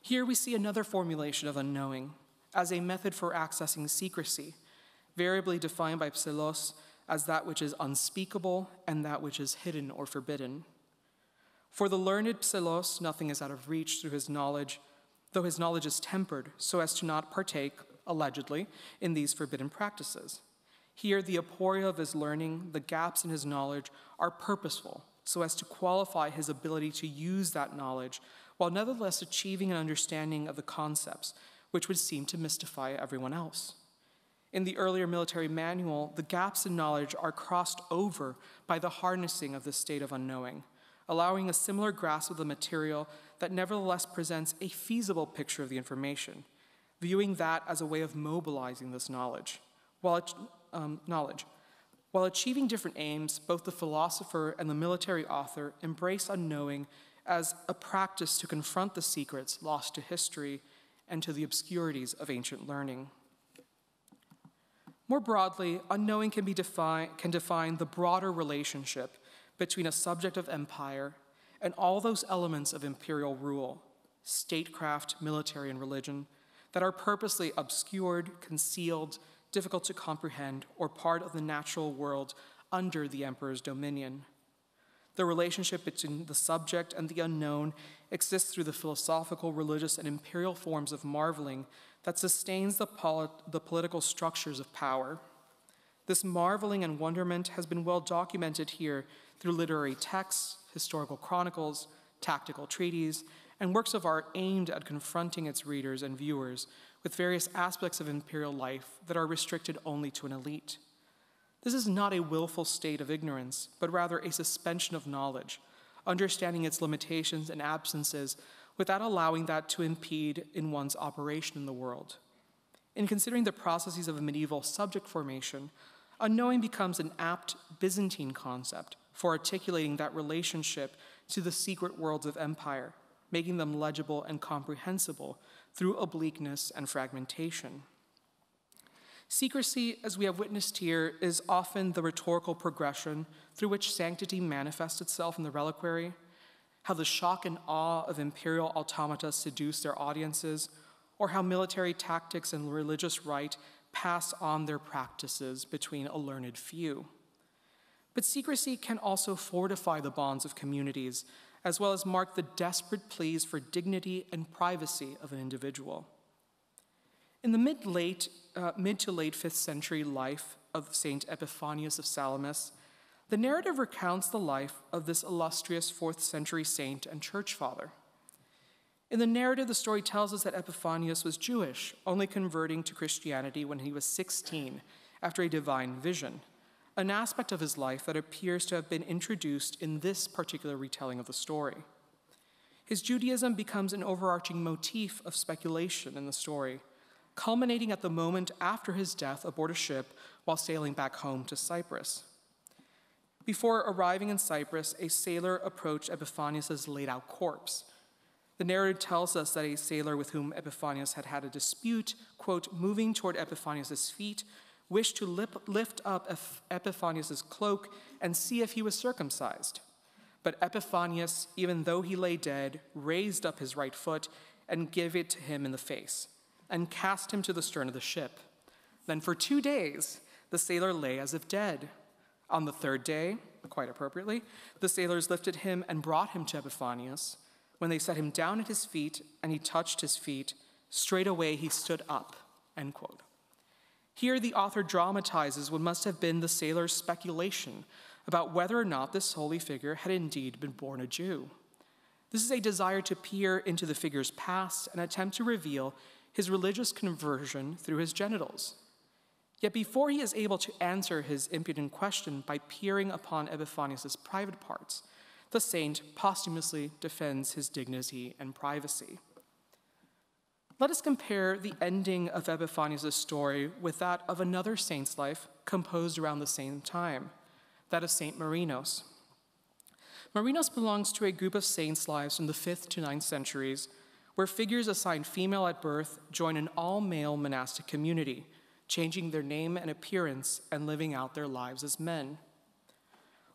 Here we see another formulation of unknowing as a method for accessing secrecy, variably defined by Psellos as that which is unspeakable and that which is hidden or forbidden. For the learned Psellos, nothing is out of reach through his knowledge, though his knowledge is tempered so as to not partake allegedly, in these forbidden practices. Here, the aporia of his learning, the gaps in his knowledge, are purposeful so as to qualify his ability to use that knowledge while nevertheless achieving an understanding of the concepts which would seem to mystify everyone else. In the earlier military manual, the gaps in knowledge are crossed over by the harnessing of the state of unknowing, allowing a similar grasp of the material that nevertheless presents a feasible picture of the information, viewing that as a way of mobilizing this knowledge. While, um, knowledge. While achieving different aims, both the philosopher and the military author embrace unknowing as a practice to confront the secrets lost to history and to the obscurities of ancient learning. More broadly, unknowing can, be defi- can define the broader relationship between a subject of empire and all those elements of imperial rule, statecraft, military, and religion, that are purposely obscured, concealed, difficult to comprehend, or part of the natural world under the emperor's dominion. The relationship between the subject and the unknown exists through the philosophical, religious, and imperial forms of marveling that sustains the, polit- the political structures of power. This marveling and wonderment has been well documented here through literary texts, historical chronicles, tactical treaties, and works of art aimed at confronting its readers and viewers with various aspects of imperial life that are restricted only to an elite. This is not a willful state of ignorance, but rather a suspension of knowledge, understanding its limitations and absences without allowing that to impede in one's operation in the world. In considering the processes of medieval subject formation, unknowing becomes an apt Byzantine concept for articulating that relationship to the secret worlds of empire, making them legible and comprehensible through obliqueness and fragmentation. Secrecy, as we have witnessed here, is often the rhetorical progression through which sanctity manifests itself in the reliquary, how the shock and awe of imperial automata seduce their audiences, or how military tactics and religious rite pass on their practices between a learned few. But secrecy can also fortify the bonds of communities, as well as mark the desperate pleas for dignity and privacy of an individual. In the mid, late, uh, mid to late 5th century life of Saint Epiphanius of Salamis, the narrative recounts the life of this illustrious 4th century saint and church father. In the narrative, the story tells us that Epiphanius was Jewish, only converting to Christianity when he was 16 after a divine vision, an aspect of his life that appears to have been introduced in this particular retelling of the story. His Judaism becomes an overarching motif of speculation in the story, culminating at the moment after his death aboard a ship while sailing back home to Cyprus. Before arriving in Cyprus, a sailor approached Epiphanius' laid out corpse the narrative tells us that a sailor with whom Epiphanius had had a dispute, quote, moving toward Epiphanius' feet, wished to lip, lift up Epiphanius' cloak and see if he was circumcised. But Epiphanius, even though he lay dead, raised up his right foot and gave it to him in the face, and cast him to the stern of the ship. Then for two days the sailor lay as if dead. On the third day, quite appropriately, the sailors lifted him and brought him to Epiphanius. When they set him down at his feet and he touched his feet, straightway he stood up. End quote. Here, the author dramatizes what must have been the sailor's speculation about whether or not this holy figure had indeed been born a Jew. This is a desire to peer into the figure's past and attempt to reveal his religious conversion through his genitals. Yet before he is able to answer his impudent question by peering upon Epiphanius' private parts, the saint posthumously defends his dignity and privacy. Let us compare the ending of Epiphanius' story with that of another saint's life composed around the same time, that of Saint Marinos. Marinos belongs to a group of saints' lives from the 5th to 9th centuries, where figures assigned female at birth join an all male monastic community, changing their name and appearance and living out their lives as men.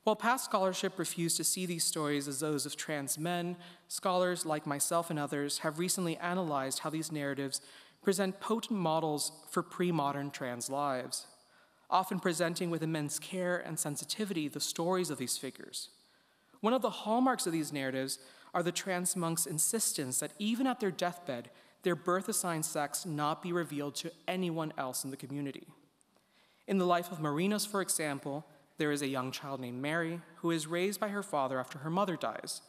While past scholarship refused to see these stories as those of trans men, scholars like myself and others have recently analyzed how these narratives present potent models for pre modern trans lives, often presenting with immense care and sensitivity the stories of these figures. One of the hallmarks of these narratives are the trans monks' insistence that even at their deathbed, their birth assigned sex not be revealed to anyone else in the community. In the life of Marinos, for example, there is a young child named Mary who is raised by her father after her mother dies.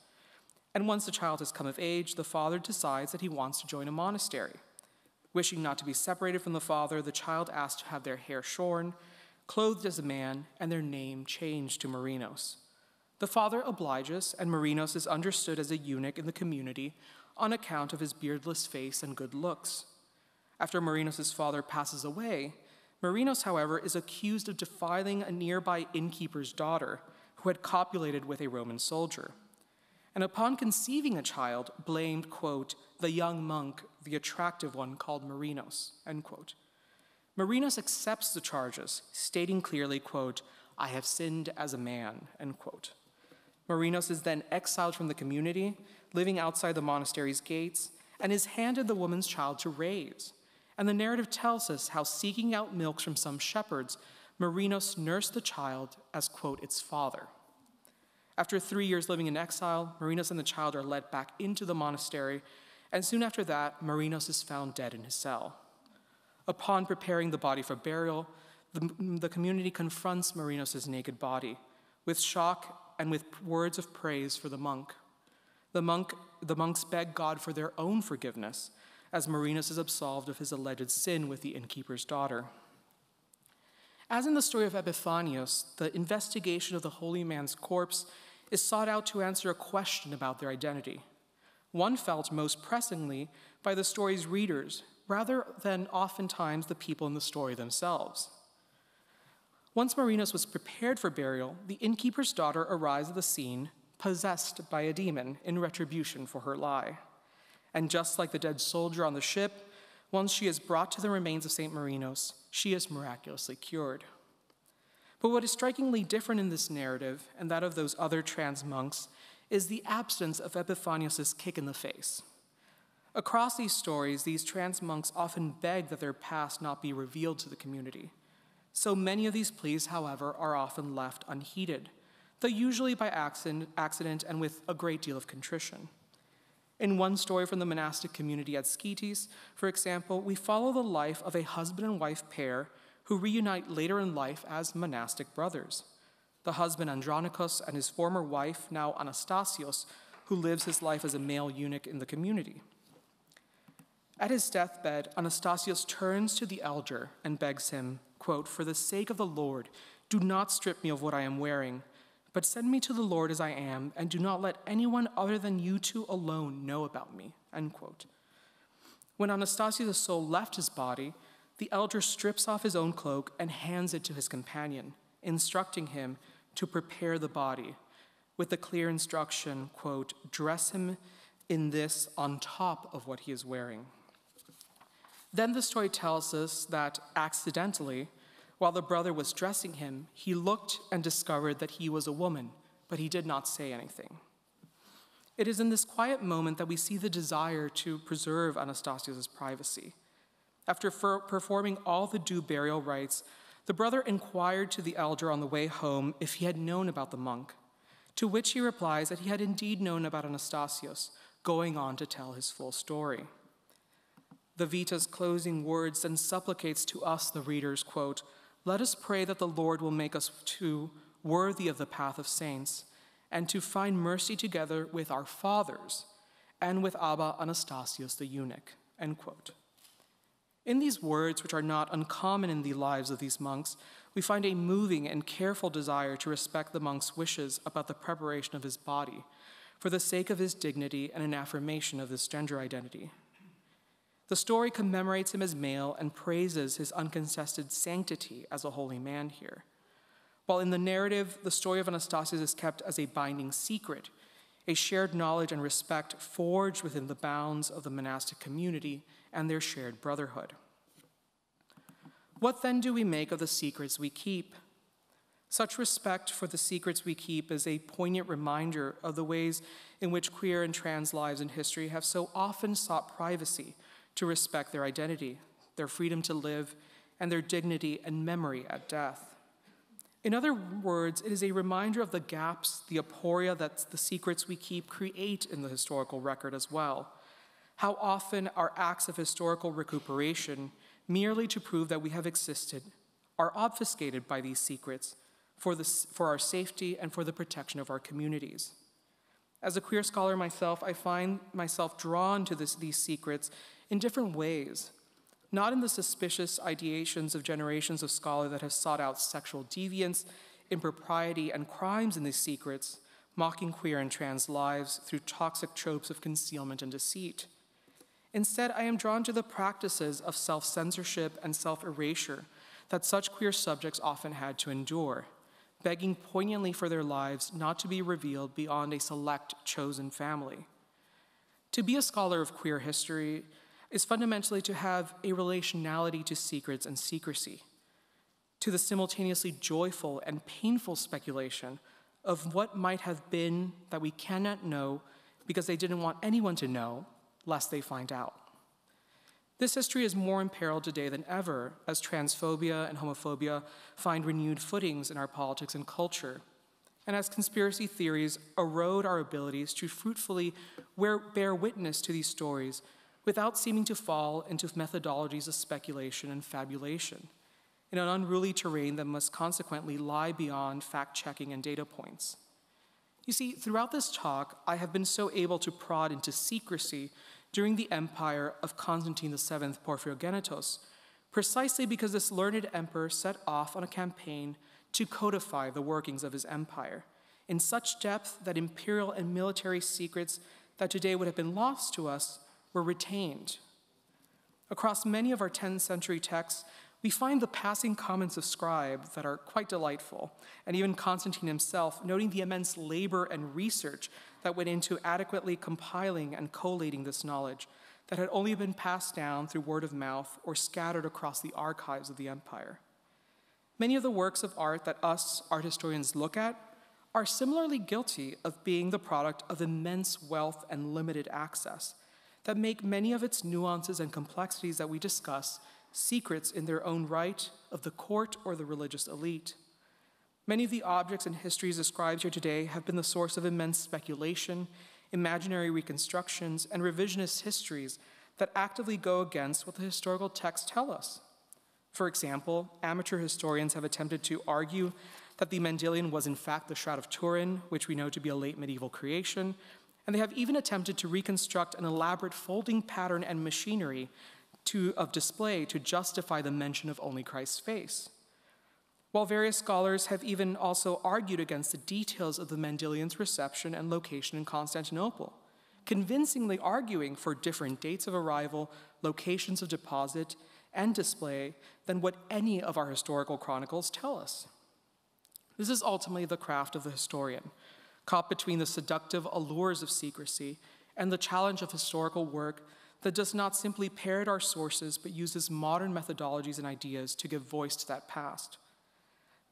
And once the child has come of age, the father decides that he wants to join a monastery. Wishing not to be separated from the father, the child asks to have their hair shorn, clothed as a man, and their name changed to Marinos. The father obliges, and Marinos is understood as a eunuch in the community on account of his beardless face and good looks. After Marinos' father passes away, Marinos, however, is accused of defiling a nearby innkeeper's daughter who had copulated with a Roman soldier. And upon conceiving a child, blamed, quote, the young monk, the attractive one called Marinos, end quote. Marinos accepts the charges, stating clearly, quote, I have sinned as a man, end quote. Marinos is then exiled from the community, living outside the monastery's gates, and is handed the woman's child to raise. And the narrative tells us how, seeking out milk from some shepherds, Marinos nursed the child as, quote, its father. After three years living in exile, Marinos and the child are led back into the monastery, and soon after that, Marinos is found dead in his cell. Upon preparing the body for burial, the, mm, the community confronts Marinos' naked body with shock and with words of praise for the monk. The, monk. the monks beg God for their own forgiveness as Marinos is absolved of his alleged sin with the innkeeper's daughter. As in the story of Epiphanius, the investigation of the holy man's corpse is sought out to answer a question about their identity, one felt most pressingly by the story's readers rather than oftentimes the people in the story themselves. Once Marinos was prepared for burial, the innkeeper's daughter arrives at the scene possessed by a demon in retribution for her lie. And just like the dead soldier on the ship, once she is brought to the remains of St. Marinos, she is miraculously cured. But what is strikingly different in this narrative and that of those other trans monks is the absence of Epiphanius' kick in the face. Across these stories, these trans monks often beg that their past not be revealed to the community. So many of these pleas, however, are often left unheeded, though usually by accident and with a great deal of contrition. In one story from the monastic community at Scetis, for example, we follow the life of a husband and wife pair who reunite later in life as monastic brothers. The husband Andronicus and his former wife, now Anastasios, who lives his life as a male eunuch in the community. At his deathbed, Anastasios turns to the elder and begs him, quote, For the sake of the Lord, do not strip me of what I am wearing but send me to the Lord as I am, and do not let anyone other than you two alone know about me. End quote. When Anastasius' the soul left his body, the elder strips off his own cloak and hands it to his companion, instructing him to prepare the body, with the clear instruction, quote, dress him in this on top of what he is wearing. Then the story tells us that accidentally, while the brother was dressing him, he looked and discovered that he was a woman, but he did not say anything. It is in this quiet moment that we see the desire to preserve Anastasius' privacy. After performing all the due burial rites, the brother inquired to the elder on the way home if he had known about the monk, to which he replies that he had indeed known about Anastasius, going on to tell his full story. The Vita's closing words then supplicates to us, the readers, quote, let us pray that the Lord will make us too worthy of the path of saints and to find mercy together with our fathers and with Abba Anastasius the eunuch. End quote. In these words, which are not uncommon in the lives of these monks, we find a moving and careful desire to respect the monk's wishes about the preparation of his body for the sake of his dignity and an affirmation of his gender identity. The story commemorates him as male and praises his uncontested sanctity as a holy man here. While in the narrative, the story of Anastasius is kept as a binding secret, a shared knowledge and respect forged within the bounds of the monastic community and their shared brotherhood. What then do we make of the secrets we keep? Such respect for the secrets we keep is a poignant reminder of the ways in which queer and trans lives in history have so often sought privacy to respect their identity, their freedom to live, and their dignity and memory at death. In other words, it is a reminder of the gaps, the aporia that the secrets we keep create in the historical record as well. How often our acts of historical recuperation, merely to prove that we have existed, are obfuscated by these secrets for, for our safety and for the protection of our communities. As a queer scholar myself, I find myself drawn to this, these secrets in different ways, not in the suspicious ideations of generations of scholars that have sought out sexual deviance, impropriety, and crimes in these secrets, mocking queer and trans lives through toxic tropes of concealment and deceit. Instead, I am drawn to the practices of self censorship and self erasure that such queer subjects often had to endure, begging poignantly for their lives not to be revealed beyond a select chosen family. To be a scholar of queer history is fundamentally to have a relationality to secrets and secrecy, to the simultaneously joyful and painful speculation of what might have been that we cannot know because they didn't want anyone to know, lest they find out. This history is more imperiled today than ever as transphobia and homophobia find renewed footings in our politics and culture, and as conspiracy theories erode our abilities to fruitfully bear witness to these stories without seeming to fall into methodologies of speculation and fabulation in an unruly terrain that must consequently lie beyond fact checking and data points. You see, throughout this talk, I have been so able to prod into secrecy during the empire of Constantine VII Porphyrogenitos, precisely because this learned emperor set off on a campaign to codify the workings of his empire in such depth that imperial and military secrets that today would have been lost to us were retained. Across many of our 10th century texts, we find the passing comments of Scribe that are quite delightful, and even Constantine himself noting the immense labor and research that went into adequately compiling and collating this knowledge that had only been passed down through word of mouth or scattered across the archives of the empire. Many of the works of art that us art historians look at are similarly guilty of being the product of immense wealth and limited access that make many of its nuances and complexities that we discuss secrets in their own right of the court or the religious elite. Many of the objects and histories described here today have been the source of immense speculation, imaginary reconstructions, and revisionist histories that actively go against what the historical texts tell us. For example, amateur historians have attempted to argue that the Mandylion was in fact the Shroud of Turin, which we know to be a late medieval creation, and they have even attempted to reconstruct an elaborate folding pattern and machinery to, of display to justify the mention of only Christ's face. While various scholars have even also argued against the details of the Mandylion's reception and location in Constantinople, convincingly arguing for different dates of arrival, locations of deposit, and display than what any of our historical chronicles tell us. This is ultimately the craft of the historian, caught between the seductive allures of secrecy and the challenge of historical work that does not simply parrot our sources, but uses modern methodologies and ideas to give voice to that past.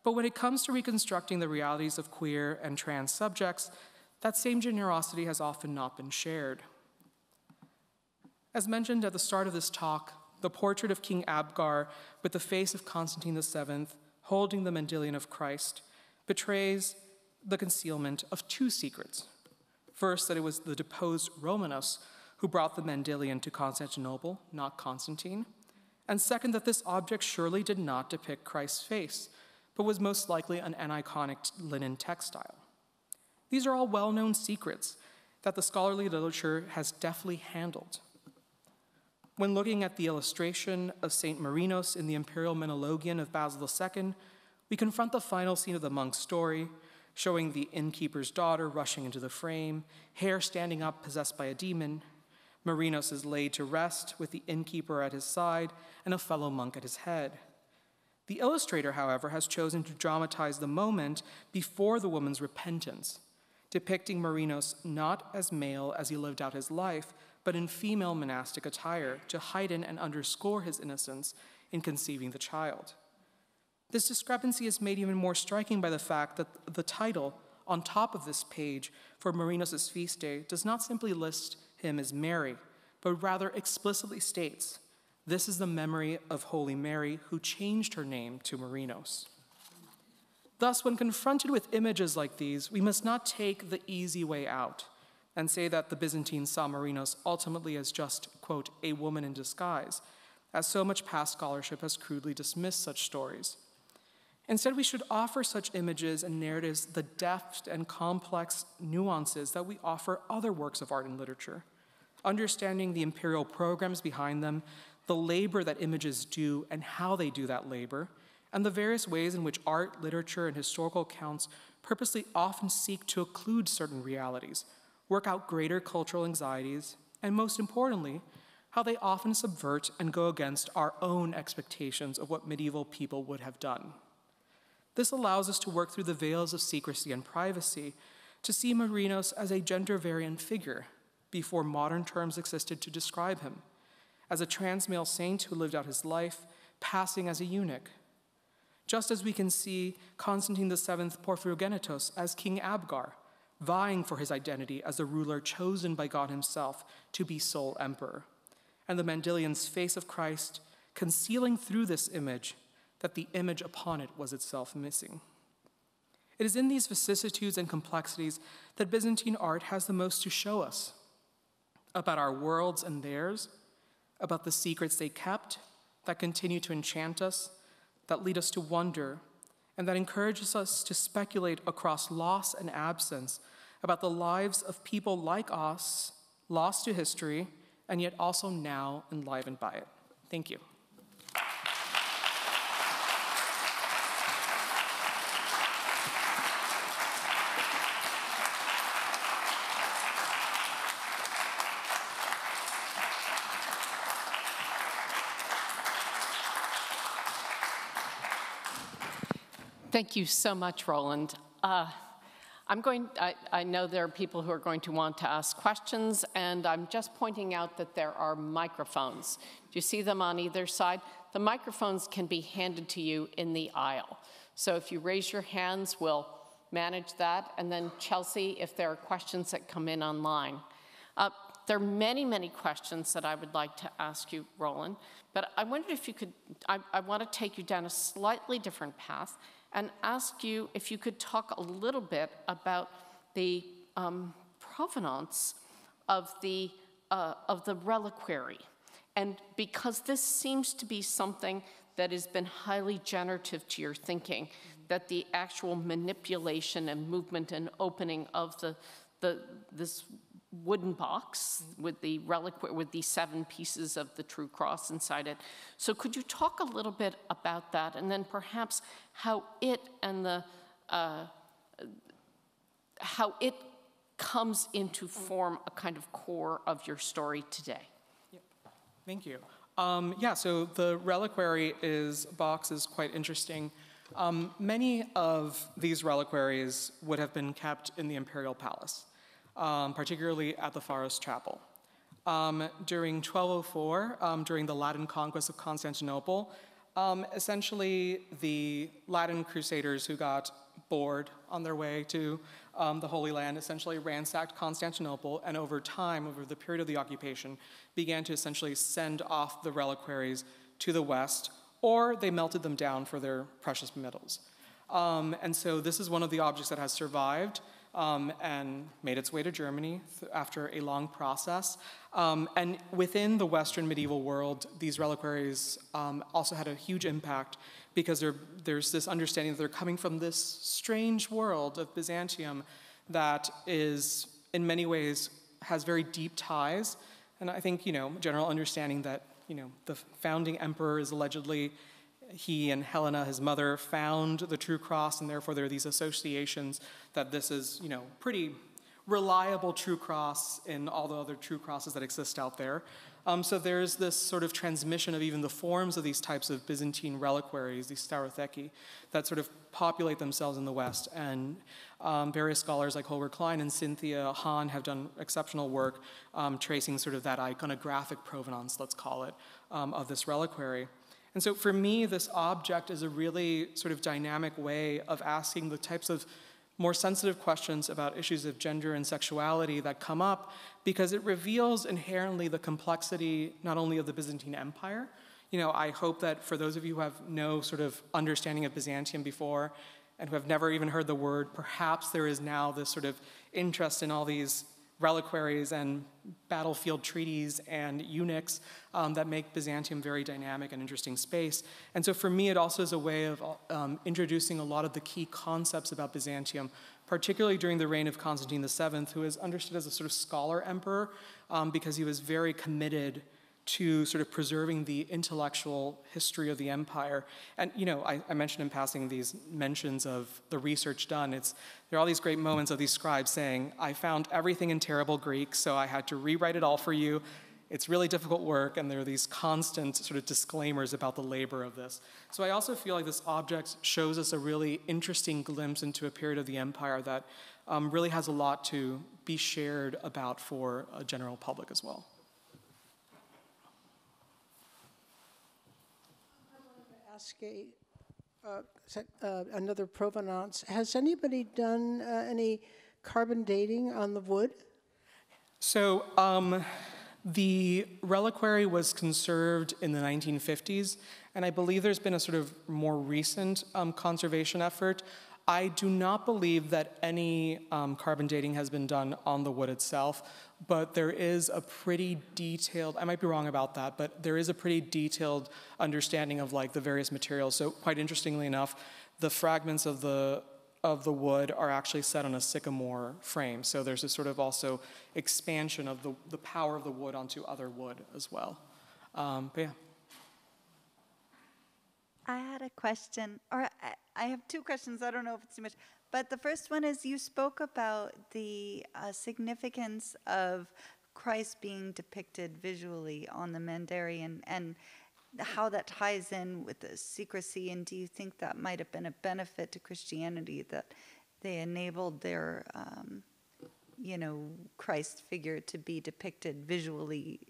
But when it comes to reconstructing the realities of queer and trans subjects, that same generosity has often not been shared. As mentioned at the start of this talk, the portrait of King Abgar with the face of Constantine VII holding the Mandylion of Christ betrays the concealment of two secrets. First, that it was the deposed Romanos who brought the Mandylion to Constantinople, not Constantine. And second, that this object surely did not depict Christ's face, but was most likely an aniconic linen textile. These are all well known secrets that the scholarly literature has deftly handled. When looking at the illustration of St. Marinos in the Imperial Menologion of Basil II, we confront the final scene of the monk's story, showing the innkeeper's daughter rushing into the frame, hair standing up possessed by a demon, Marinos is laid to rest with the innkeeper at his side and a fellow monk at his head. The illustrator, however, has chosen to dramatize the moment before the woman's repentance, depicting Marinos not as male as he lived out his life, but in female monastic attire to heighten and underscore his innocence in conceiving the child. This discrepancy is made even more striking by the fact that the title on top of this page for Marinos' feast day does not simply list him as Mary, but rather explicitly states, This is the memory of Holy Mary who changed her name to Marinos. Thus, when confronted with images like these, we must not take the easy way out and say that the Byzantines saw Marinos ultimately as just, quote, a woman in disguise, as so much past scholarship has crudely dismissed such stories. Instead, we should offer such images and narratives the depth and complex nuances that we offer other works of art and literature, understanding the imperial programs behind them, the labor that images do, and how they do that labor, and the various ways in which art, literature, and historical accounts purposely often seek to occlude certain realities, work out greater cultural anxieties, and most importantly, how they often subvert and go against our own expectations of what medieval people would have done. This allows us to work through the veils of secrecy and privacy to see Marinos as a gender variant figure before modern terms existed to describe him, as a trans male saint who lived out his life, passing as a eunuch. Just as we can see Constantine VII Porphyrogenitos as King Abgar, vying for his identity as the ruler chosen by God himself to be sole emperor and the Mandylion's face of Christ, concealing through this image that the image upon it was itself missing. It is in these vicissitudes and complexities that Byzantine art has the most to show us about our worlds and theirs, about the secrets they kept that continue to enchant us, that lead us to wonder, and that encourages us to speculate across loss and absence about the lives of people like us, lost to history, and yet also now enlivened by it. Thank you. Thank you so much, Roland. Uh, I'm going, I, I, know there are people who are going to want to ask questions, and I'm just pointing out that there are microphones. Do you see them on either side? The microphones can be handed to you in the aisle. So if you raise your hands, we'll manage that. And then Chelsea, if there are questions that come in online. Uh, there are many, many questions that I would like to ask you, Roland, but I wondered if you could, I, I want to take you down a slightly different path and ask you if you could talk a little bit about the um, provenance of the, uh, of the reliquary. And because this seems to be something that has been highly generative to your thinking, that the actual manipulation and movement and opening of the, the, this wooden box with the reliquary, with the seven pieces of the true cross inside it. So could you talk a little bit about that and then perhaps how it and the, uh, how it comes into form a kind of core of your story today? Thank you. Um, yeah, so the reliquary is box is quite interesting. Um, many of these reliquaries would have been kept in the imperial palace um, particularly at the Pharos Chapel. Um, during 1204, um, during the Latin conquest of Constantinople, um, essentially the Latin crusaders who got bored on their way to um, the Holy Land essentially ransacked Constantinople, and over time, over the period of the occupation, began to essentially send off the reliquaries to the West, or they melted them down for their precious metals. Um, and so this is one of the objects that has survived um, and made its way to Germany after a long process. Um, and within the Western medieval world, these reliquaries um, also had a huge impact because there's this understanding that they're coming from this strange world of Byzantium that is, in many ways, has very deep ties. And I think, you know, general understanding that, you know, the founding emperor is allegedly he and Helena, his mother, found the true cross, and therefore there are these associations that this is, you know, pretty reliable true cross in all the other true crosses that exist out there. Um, so there's this sort of transmission of even the forms of these types of Byzantine reliquaries, these staurotheki, that sort of populate themselves in the West. And um, various scholars like Holger Klein and Cynthia Hahn have done exceptional work um, tracing sort of that iconographic provenance, let's call it, um, of this reliquary. And so for me, this object is a really sort of dynamic way of asking the types of more sensitive questions about issues of gender and sexuality that come up because it reveals inherently the complexity not only of the Byzantine Empire. You know, I hope that for those of you who have no sort of understanding of Byzantium before and who have never even heard the word, perhaps there is now this sort of interest in all these reliquaries and battlefield treaties and eunuchs um, that make Byzantium very dynamic and interesting space. And so for me, it also is a way of um, introducing a lot of the key concepts about Byzantium, particularly during the reign of Constantine VII, who is understood as a sort of scholar emperor um, because he was very committed to sort of preserving the intellectual history of the empire. And you know, I, I, mentioned in passing these mentions of the research done. It's there are all these great moments of these scribes saying, "I found everything in terrible Greek, so I had to rewrite it all for you." It's really difficult work, and there are these constant sort of disclaimers about the labor of this. So I also feel like this object shows us a really interesting glimpse into a period of the empire that um, really has a lot to be shared about for a general public as well. Ask a, uh, uh, another provenance. Has anybody done uh, any carbon dating on the wood? So um, the reliquary was conserved in the 1950s, and I believe there's been a sort of more recent um, conservation effort. I do not believe that any um, carbon dating has been done on the wood itself but there is a pretty detailed, I might be wrong about that, but there is a pretty detailed understanding of like the various materials. So quite interestingly enough, the fragments of the of the wood are actually set on a sycamore frame. So there's a sort of also expansion of the, the power of the wood onto other wood as well. Um, but yeah. I had a question, or I, have two questions. I don't know if it's too much. But the first one is you spoke about the uh, significance of Christ being depicted visually on the Mandylion and how that ties in with the secrecy. And do you think that might have been a benefit to Christianity that they enabled their, um, you know, Christ figure to be depicted visually?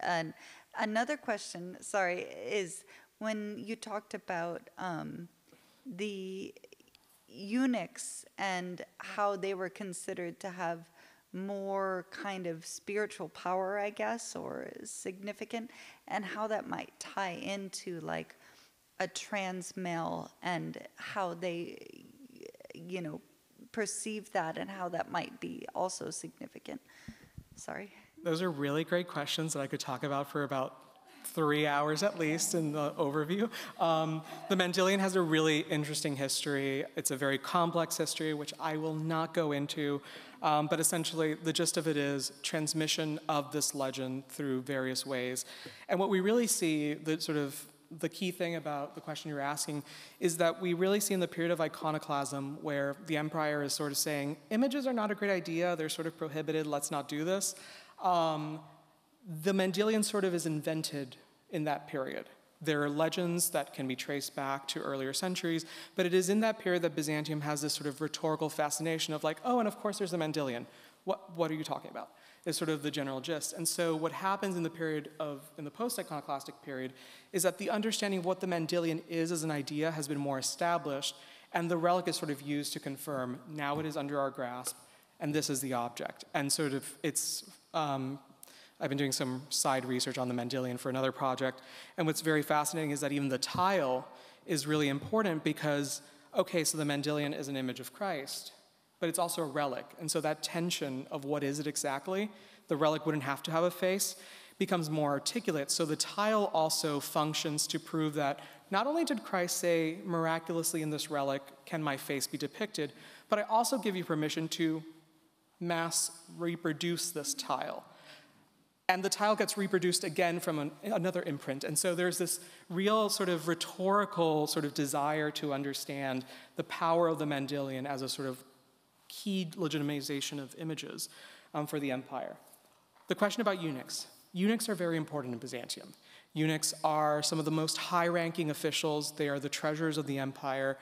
And another question, sorry, is when you talked about um, the eunuchs and how they were considered to have more kind of spiritual power, I guess, or significant, and how that might tie into like a trans male and how they, you know, perceive that and how that might be also significant. Sorry. Those are really great questions that I could talk about for about three hours at least in the overview. Um, the Mandylion has a really interesting history. It's a very complex history, which I will not go into. Um, but essentially, the gist of it is transmission of this legend through various ways. And what we really see, the sort of the key thing about the question you're asking is that we really see in the period of iconoclasm where the empire is sort of saying, images are not a great idea, they're sort of prohibited, let's not do this. Um, the Mandylion sort of is invented in that period. There are legends that can be traced back to earlier centuries, but it is in that period that Byzantium has this sort of rhetorical fascination of like, oh, and of course there's the Mandylion. What, what are you talking about? Is sort of the general gist. And so what happens in the period of, in the post-iconoclastic period, is that the understanding of what the Mandylion is as an idea has been more established, and the relic is sort of used to confirm, now it is under our grasp, and this is the object. And sort of it's um, I've been doing some side research on the Mandylion for another project. And what's very fascinating is that even the tile is really important because, okay, so the Mandylion is an image of Christ, but it's also a relic. And so that tension of what is it exactly, the relic wouldn't have to have a face, becomes more articulate. So the tile also functions to prove that not only did Christ say, miraculously in this relic, can my face be depicted, but I also give you permission to mass reproduce this tile. And the tile gets reproduced again from an, another imprint. And so there's this real sort of rhetorical sort of desire to understand the power of the Mandylion as a sort of key legitimization of images um, for the empire. The question about eunuchs. Eunuchs are very important in Byzantium. Eunuchs are some of the most high ranking officials, they are the treasures of the empire.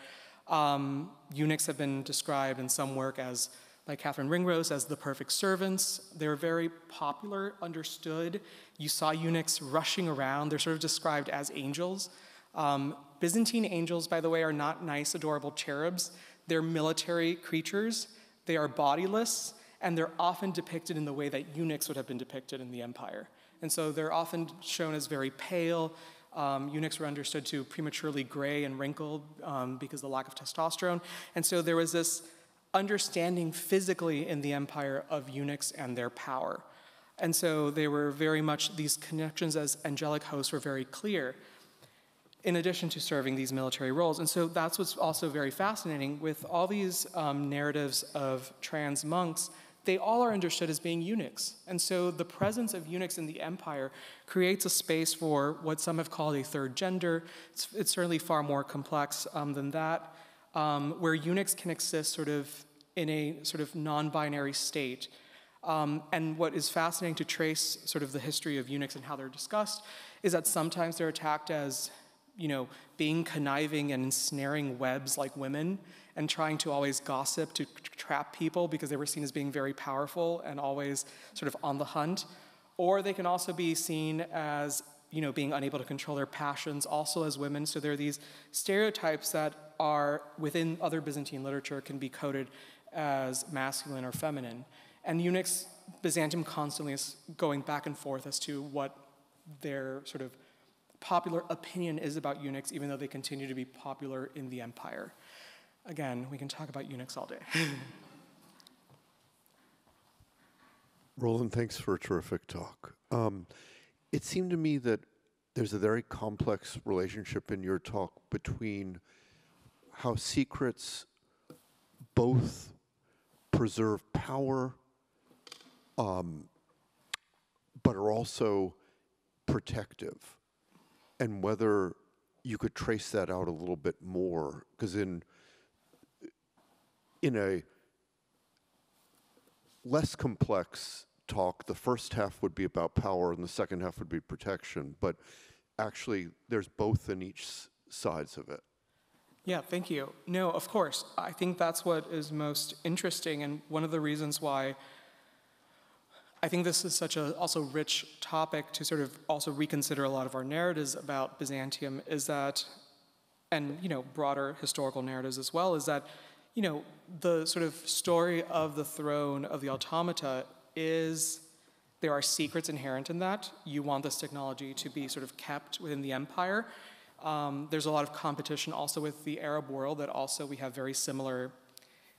Um, eunuchs have been described in some work as by Kathryn Ringrose as the perfect servants. They're very popular, understood. You saw eunuchs rushing around. They're sort of described as angels. Um, Byzantine angels, by the way, are not nice, adorable cherubs. They're military creatures. They are bodiless, and they're often depicted in the way that eunuchs would have been depicted in the empire. And so they're often shown as very pale. Um, eunuchs were understood to prematurely gray and wrinkled um, because of the lack of testosterone. And so there was this understanding physically in the empire of eunuchs and their power. And so they were very much, these connections as angelic hosts were very clear, in addition to serving these military roles. And so that's what's also very fascinating with all these um, narratives of trans monks, they all are understood as being eunuchs. And so the presence of eunuchs in the empire creates a space for what some have called a third gender. It's, it's certainly far more complex um, than that, um, where eunuchs can exist sort of in a sort of non binary state. Um, and what is fascinating to trace sort of the history of eunuchs and how they're discussed is that sometimes they're attacked as, you know, being conniving and ensnaring webs like women and trying to always gossip to trap people because they were seen as being very powerful and always sort of on the hunt. Or they can also be seen as you know, being unable to control their passions, also as women. So there are these stereotypes that are within other Byzantine literature can be coded as masculine or feminine. And eunuchs, Byzantium constantly is going back and forth as to what their sort of popular opinion is about eunuchs, even though they continue to be popular in the empire. Again, we can talk about eunuchs all day. [laughs] Roland, thanks for a terrific talk. Um, it seemed to me that there's a very complex relationship in your talk between how secrets both preserve power, um, but are also protective, and whether you could trace that out a little bit more, because in in a less complex talk, the first half would be about power and the second half would be protection. But actually, there's both in each sides of it. Yeah, thank you. No, of course. I think that's what is most interesting, and one of the reasons why I think this is such a also rich topic to sort of also reconsider a lot of our narratives about Byzantium is that, and you know, broader historical narratives as well, is that, you know, the sort of story of the throne of the automata is there are secrets inherent in that. You want this technology to be sort of kept within the empire. Um, there's a lot of competition also with the Arab world that also we have very similar,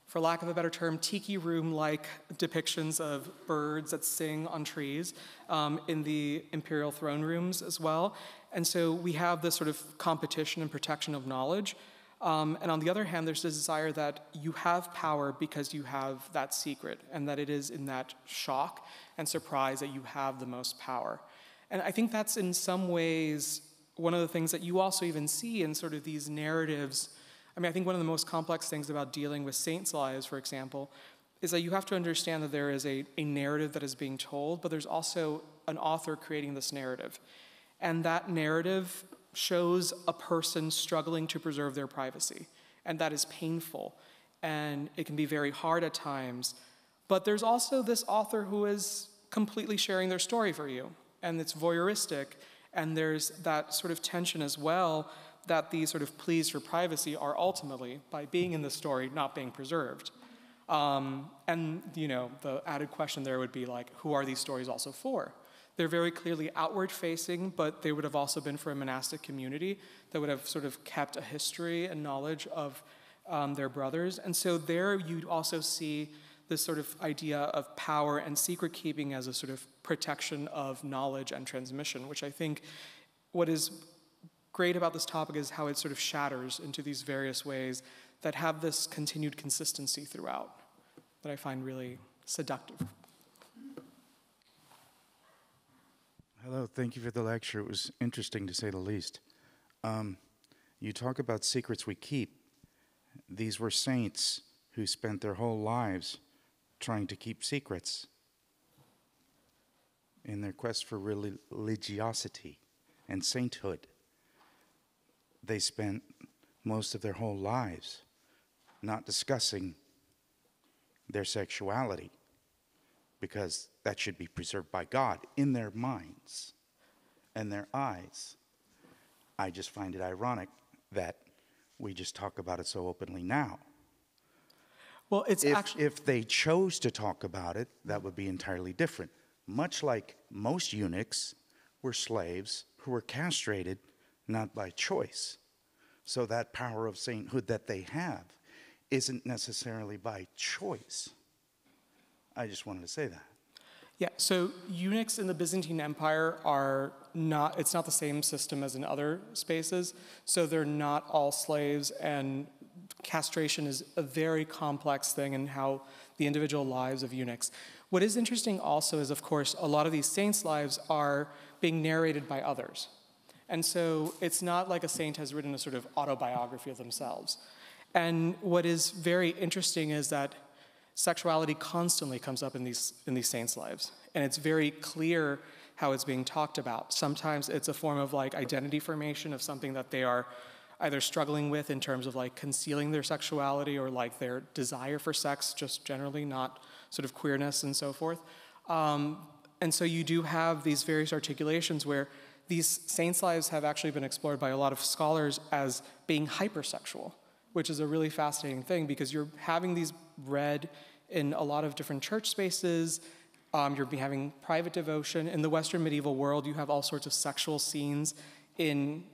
for lack of a better term, tiki room like depictions of birds that sing on trees um, in the imperial throne rooms as well. And so we have this sort of competition and protection of knowledge. Um, and on the other hand, there's this desire that you have power because you have that secret, and that it is in that shock and surprise that you have the most power. And I think that's in some ways one of the things that you also even see in sort of these narratives. I mean, I think one of the most complex things about dealing with saints' lives, for example, is that you have to understand that there is a, a narrative that is being told, but there's also an author creating this narrative. And that narrative shows a person struggling to preserve their privacy. And that is painful. And it can be very hard at times. But there's also this author who is completely sharing their story for you. And it's voyeuristic. And there's that sort of tension as well that these sort of pleas for privacy are ultimately, by being in the story, not being preserved. Um, and, you know, the added question there would be like, who are these stories also for? They're very clearly outward facing, but they would have also been for a monastic community that would have sort of kept a history and knowledge of um, their brothers. And so there you'd also see this sort of idea of power and secret keeping as a sort of protection of knowledge and transmission, which I think what is great about this topic is how it sort of shatters into these various ways that have this continued consistency throughout that I find really seductive. Hello, thank you for the lecture. It was interesting to say the least. Um, you talk about secrets we keep. These were saints who spent their whole lives trying to keep secrets in their quest for religiosity and sainthood. They spent most of their whole lives not discussing their sexuality because that should be preserved by God in their minds and their eyes. I just find it ironic that we just talk about it so openly now. Well, it's if, actually. if they chose to talk about it, that would be entirely different. Much like most eunuchs were slaves who were castrated not by choice. So that power of sainthood that they have isn't necessarily by choice. I just wanted to say that. Yeah, so eunuchs in the Byzantine Empire are not, it's not the same system as in other spaces. So they're not all slaves and castration is a very complex thing and how the individual lives of eunuchs. What is interesting also is, of course, a lot of these saints' lives are being narrated by others. And so it's not like a saint has written a sort of autobiography of themselves. And what is very interesting is that sexuality constantly comes up in these, in these saints' lives. And it's very clear how it's being talked about. Sometimes it's a form of like identity formation of something that they are either struggling with in terms of like concealing their sexuality or like their desire for sex, just generally, not sort of queerness and so forth. Um, and so you do have these various articulations where these saints' lives have actually been explored by a lot of scholars as being hypersexual, which is a really fascinating thing because you're having these read in a lot of different church spaces. Um, you're having private devotion. In the Western medieval world, you have all sorts of sexual scenes in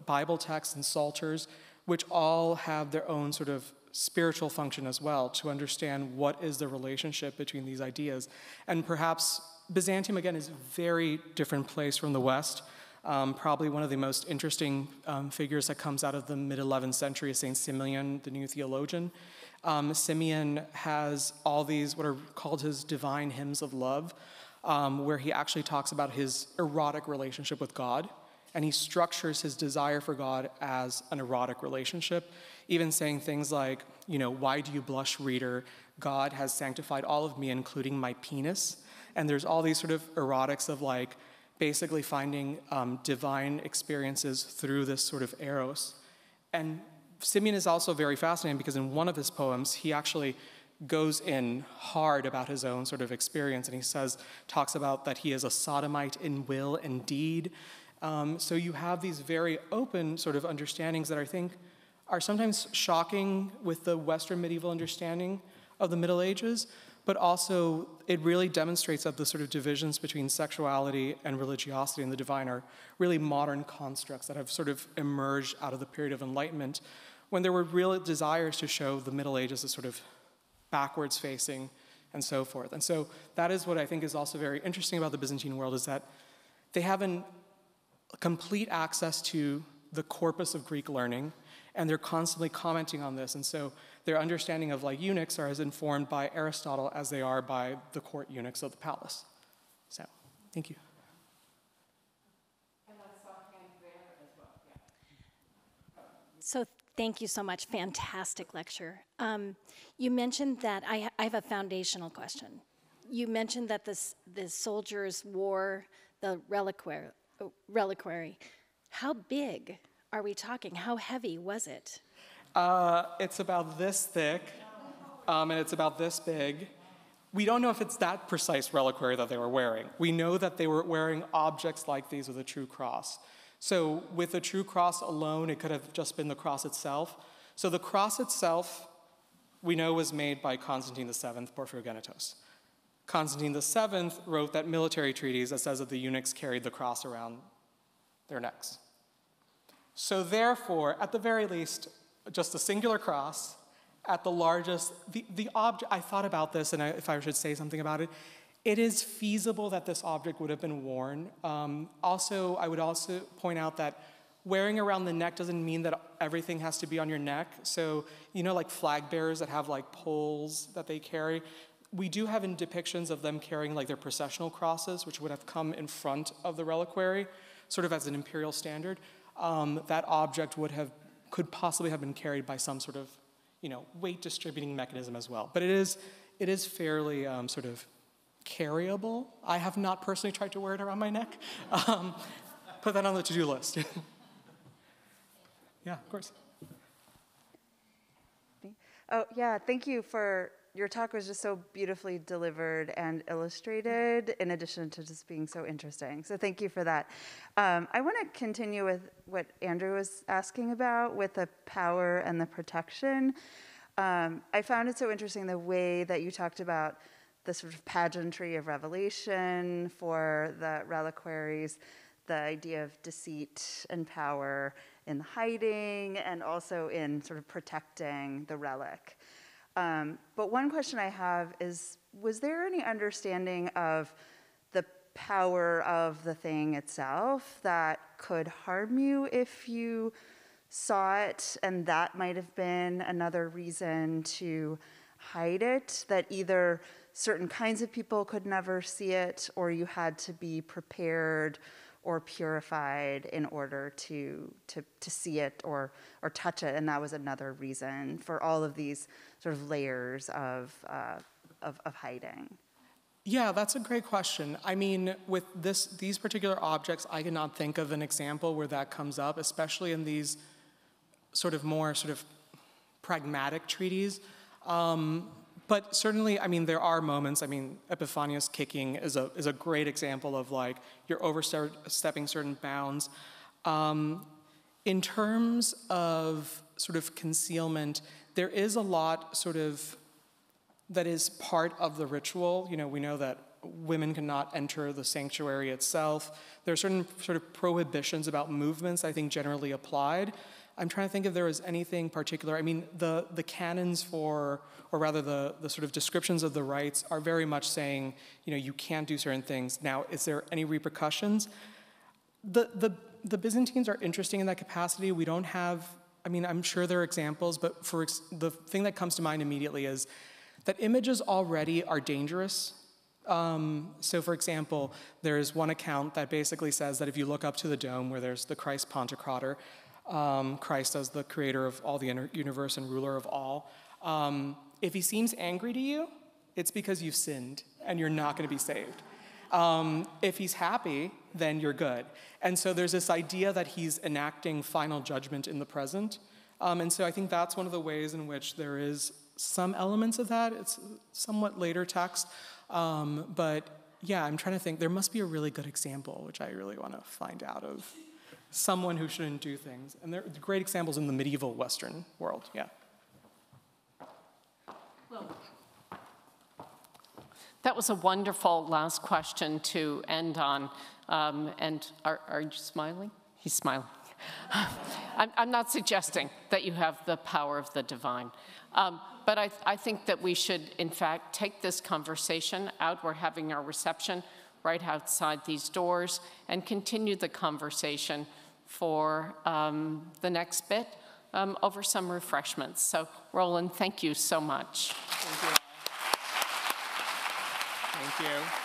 Bible texts and psalters, which all have their own sort of spiritual function as well to understand what is the relationship between these ideas. And perhaps Byzantium, again, is a very different place from the West. Um, probably one of the most interesting um, figures that comes out of the mid 11th century is St. Simeon, the new theologian. Um, Simeon has all these, what are called his divine hymns of love, um, where he actually talks about his erotic relationship with God. And he structures his desire for God as an erotic relationship, even saying things like, you know, why do you blush, reader? God has sanctified all of me, including my penis. And there's all these sort of erotics of like basically finding um, divine experiences through this sort of eros. And Simeon is also very fascinating because in one of his poems, he actually goes in hard about his own sort of experience and he says, talks about that he is a sodomite in will and deed. Um, so you have these very open sort of understandings that I think are sometimes shocking with the Western medieval understanding of the Middle Ages, but also it really demonstrates that the sort of divisions between sexuality and religiosity and the divine are really modern constructs that have sort of emerged out of the period of enlightenment when there were real desires to show the Middle Ages as sort of backwards facing and so forth. And so that is what I think is also very interesting about the Byzantine world is that they have an complete access to the corpus of Greek learning, and they're constantly commenting on this. And so their understanding of like eunuchs are as informed by Aristotle as they are by the court eunuchs of the palace. So, thank you. So thank you so much. Fantastic lecture. Um, you mentioned that I, I, have a foundational question. You mentioned that this, the soldiers wore the reliquary, reliquary. How big are we talking? How heavy was it? Uh, it's about this thick, um, and it's about this big. We don't know if it's that precise reliquary that they were wearing. We know that they were wearing objects like these with a true cross. So, with a true cross alone, it could have just been the cross itself. So, the cross itself, we know, was made by Constantine VII, Porphyrogenitos. Constantine VII wrote that military treatise that says that the eunuchs carried the cross around their necks. So, therefore, at the very least, just a singular cross at the largest, the, the object, I thought about this and I, if I should say something about it, it is feasible that this object would have been worn. Um, also, I would also point out that wearing around the neck doesn't mean that everything has to be on your neck. So, you know, like flag bearers that have like poles that they carry, we do have in depictions of them carrying like their processional crosses, which would have come in front of the reliquary, sort of as an imperial standard. Um, that object would have could possibly have been carried by some sort of, you know, weight distributing mechanism as well. But it is, it is fairly um, sort of carryable. I have not personally tried to wear it around my neck. Um, put that on the to-do list. [laughs] yeah, of course. Oh, yeah, thank you for your talk was just so beautifully delivered and illustrated, in addition to just being so interesting. So thank you for that. Um, I want to continue with what Andrew was asking about with the power and the protection. Um, I found it so interesting the way that you talked about the sort of pageantry of revelation for the reliquaries, the idea of deceit and power in hiding, and also in sort of protecting the relic. Um, but one question I have is Was there any understanding of the power of the thing itself that could harm you if you saw it, and that might have been another reason to hide it, that either certain kinds of people could never see it, or you had to be prepared or purified in order to, to, to see it or, or touch it. And that was another reason for all of these sort of layers of, uh, of, of hiding. Yeah, that's a great question. I mean, with this, these particular objects, I cannot think of an example where that comes up, especially in these sort of more sort of pragmatic treaties. Um, but certainly, I mean, there are moments. I mean, Epiphanius kicking is a is a great example of like you're overstepping certain bounds. Um, in terms of sort of concealment, there is a lot sort of that is part of the ritual. You know, we know that women cannot enter the sanctuary itself. There are certain sort of prohibitions about movements, I think, generally applied. I'm trying to think if there was anything particular. I mean, the, the canons for, or rather the, the sort of descriptions of the rites are very much saying, you know, you can't do certain things. Now, is there any repercussions? The, the, the Byzantines are interesting in that capacity. We don't have, I mean, I'm sure there are examples, but for ex- the thing that comes to mind immediately is that images already are dangerous. Um, so, for example, there's one account that basically says that if you look up to the dome where there's the Christ Pantocrator, um, Christ as the creator of all the universe and ruler of all. Um, if he seems angry to you, it's because you've sinned and you're not going to be saved. Um, if he's happy, then you're good. And so there's this idea that he's enacting final judgment in the present. Um, and so I think that's one of the ways in which there is some elements of that. It's somewhat later text. Um, but yeah, I'm trying to think. There must be a really good example, which I really want to find out of someone who shouldn't do things. And there are great examples in the medieval Western world, yeah. That was a wonderful last question to end on. Um, and are, are you smiling? He's smiling. [laughs] I'm, I'm, not suggesting that you have the power of the divine. Um, but I, I think that we should, in fact, take this conversation out. We're having our reception right outside these doors and continue the conversation for um, the next bit um, over some refreshments. So, Roland, thank you so much. Thank you. Thank you.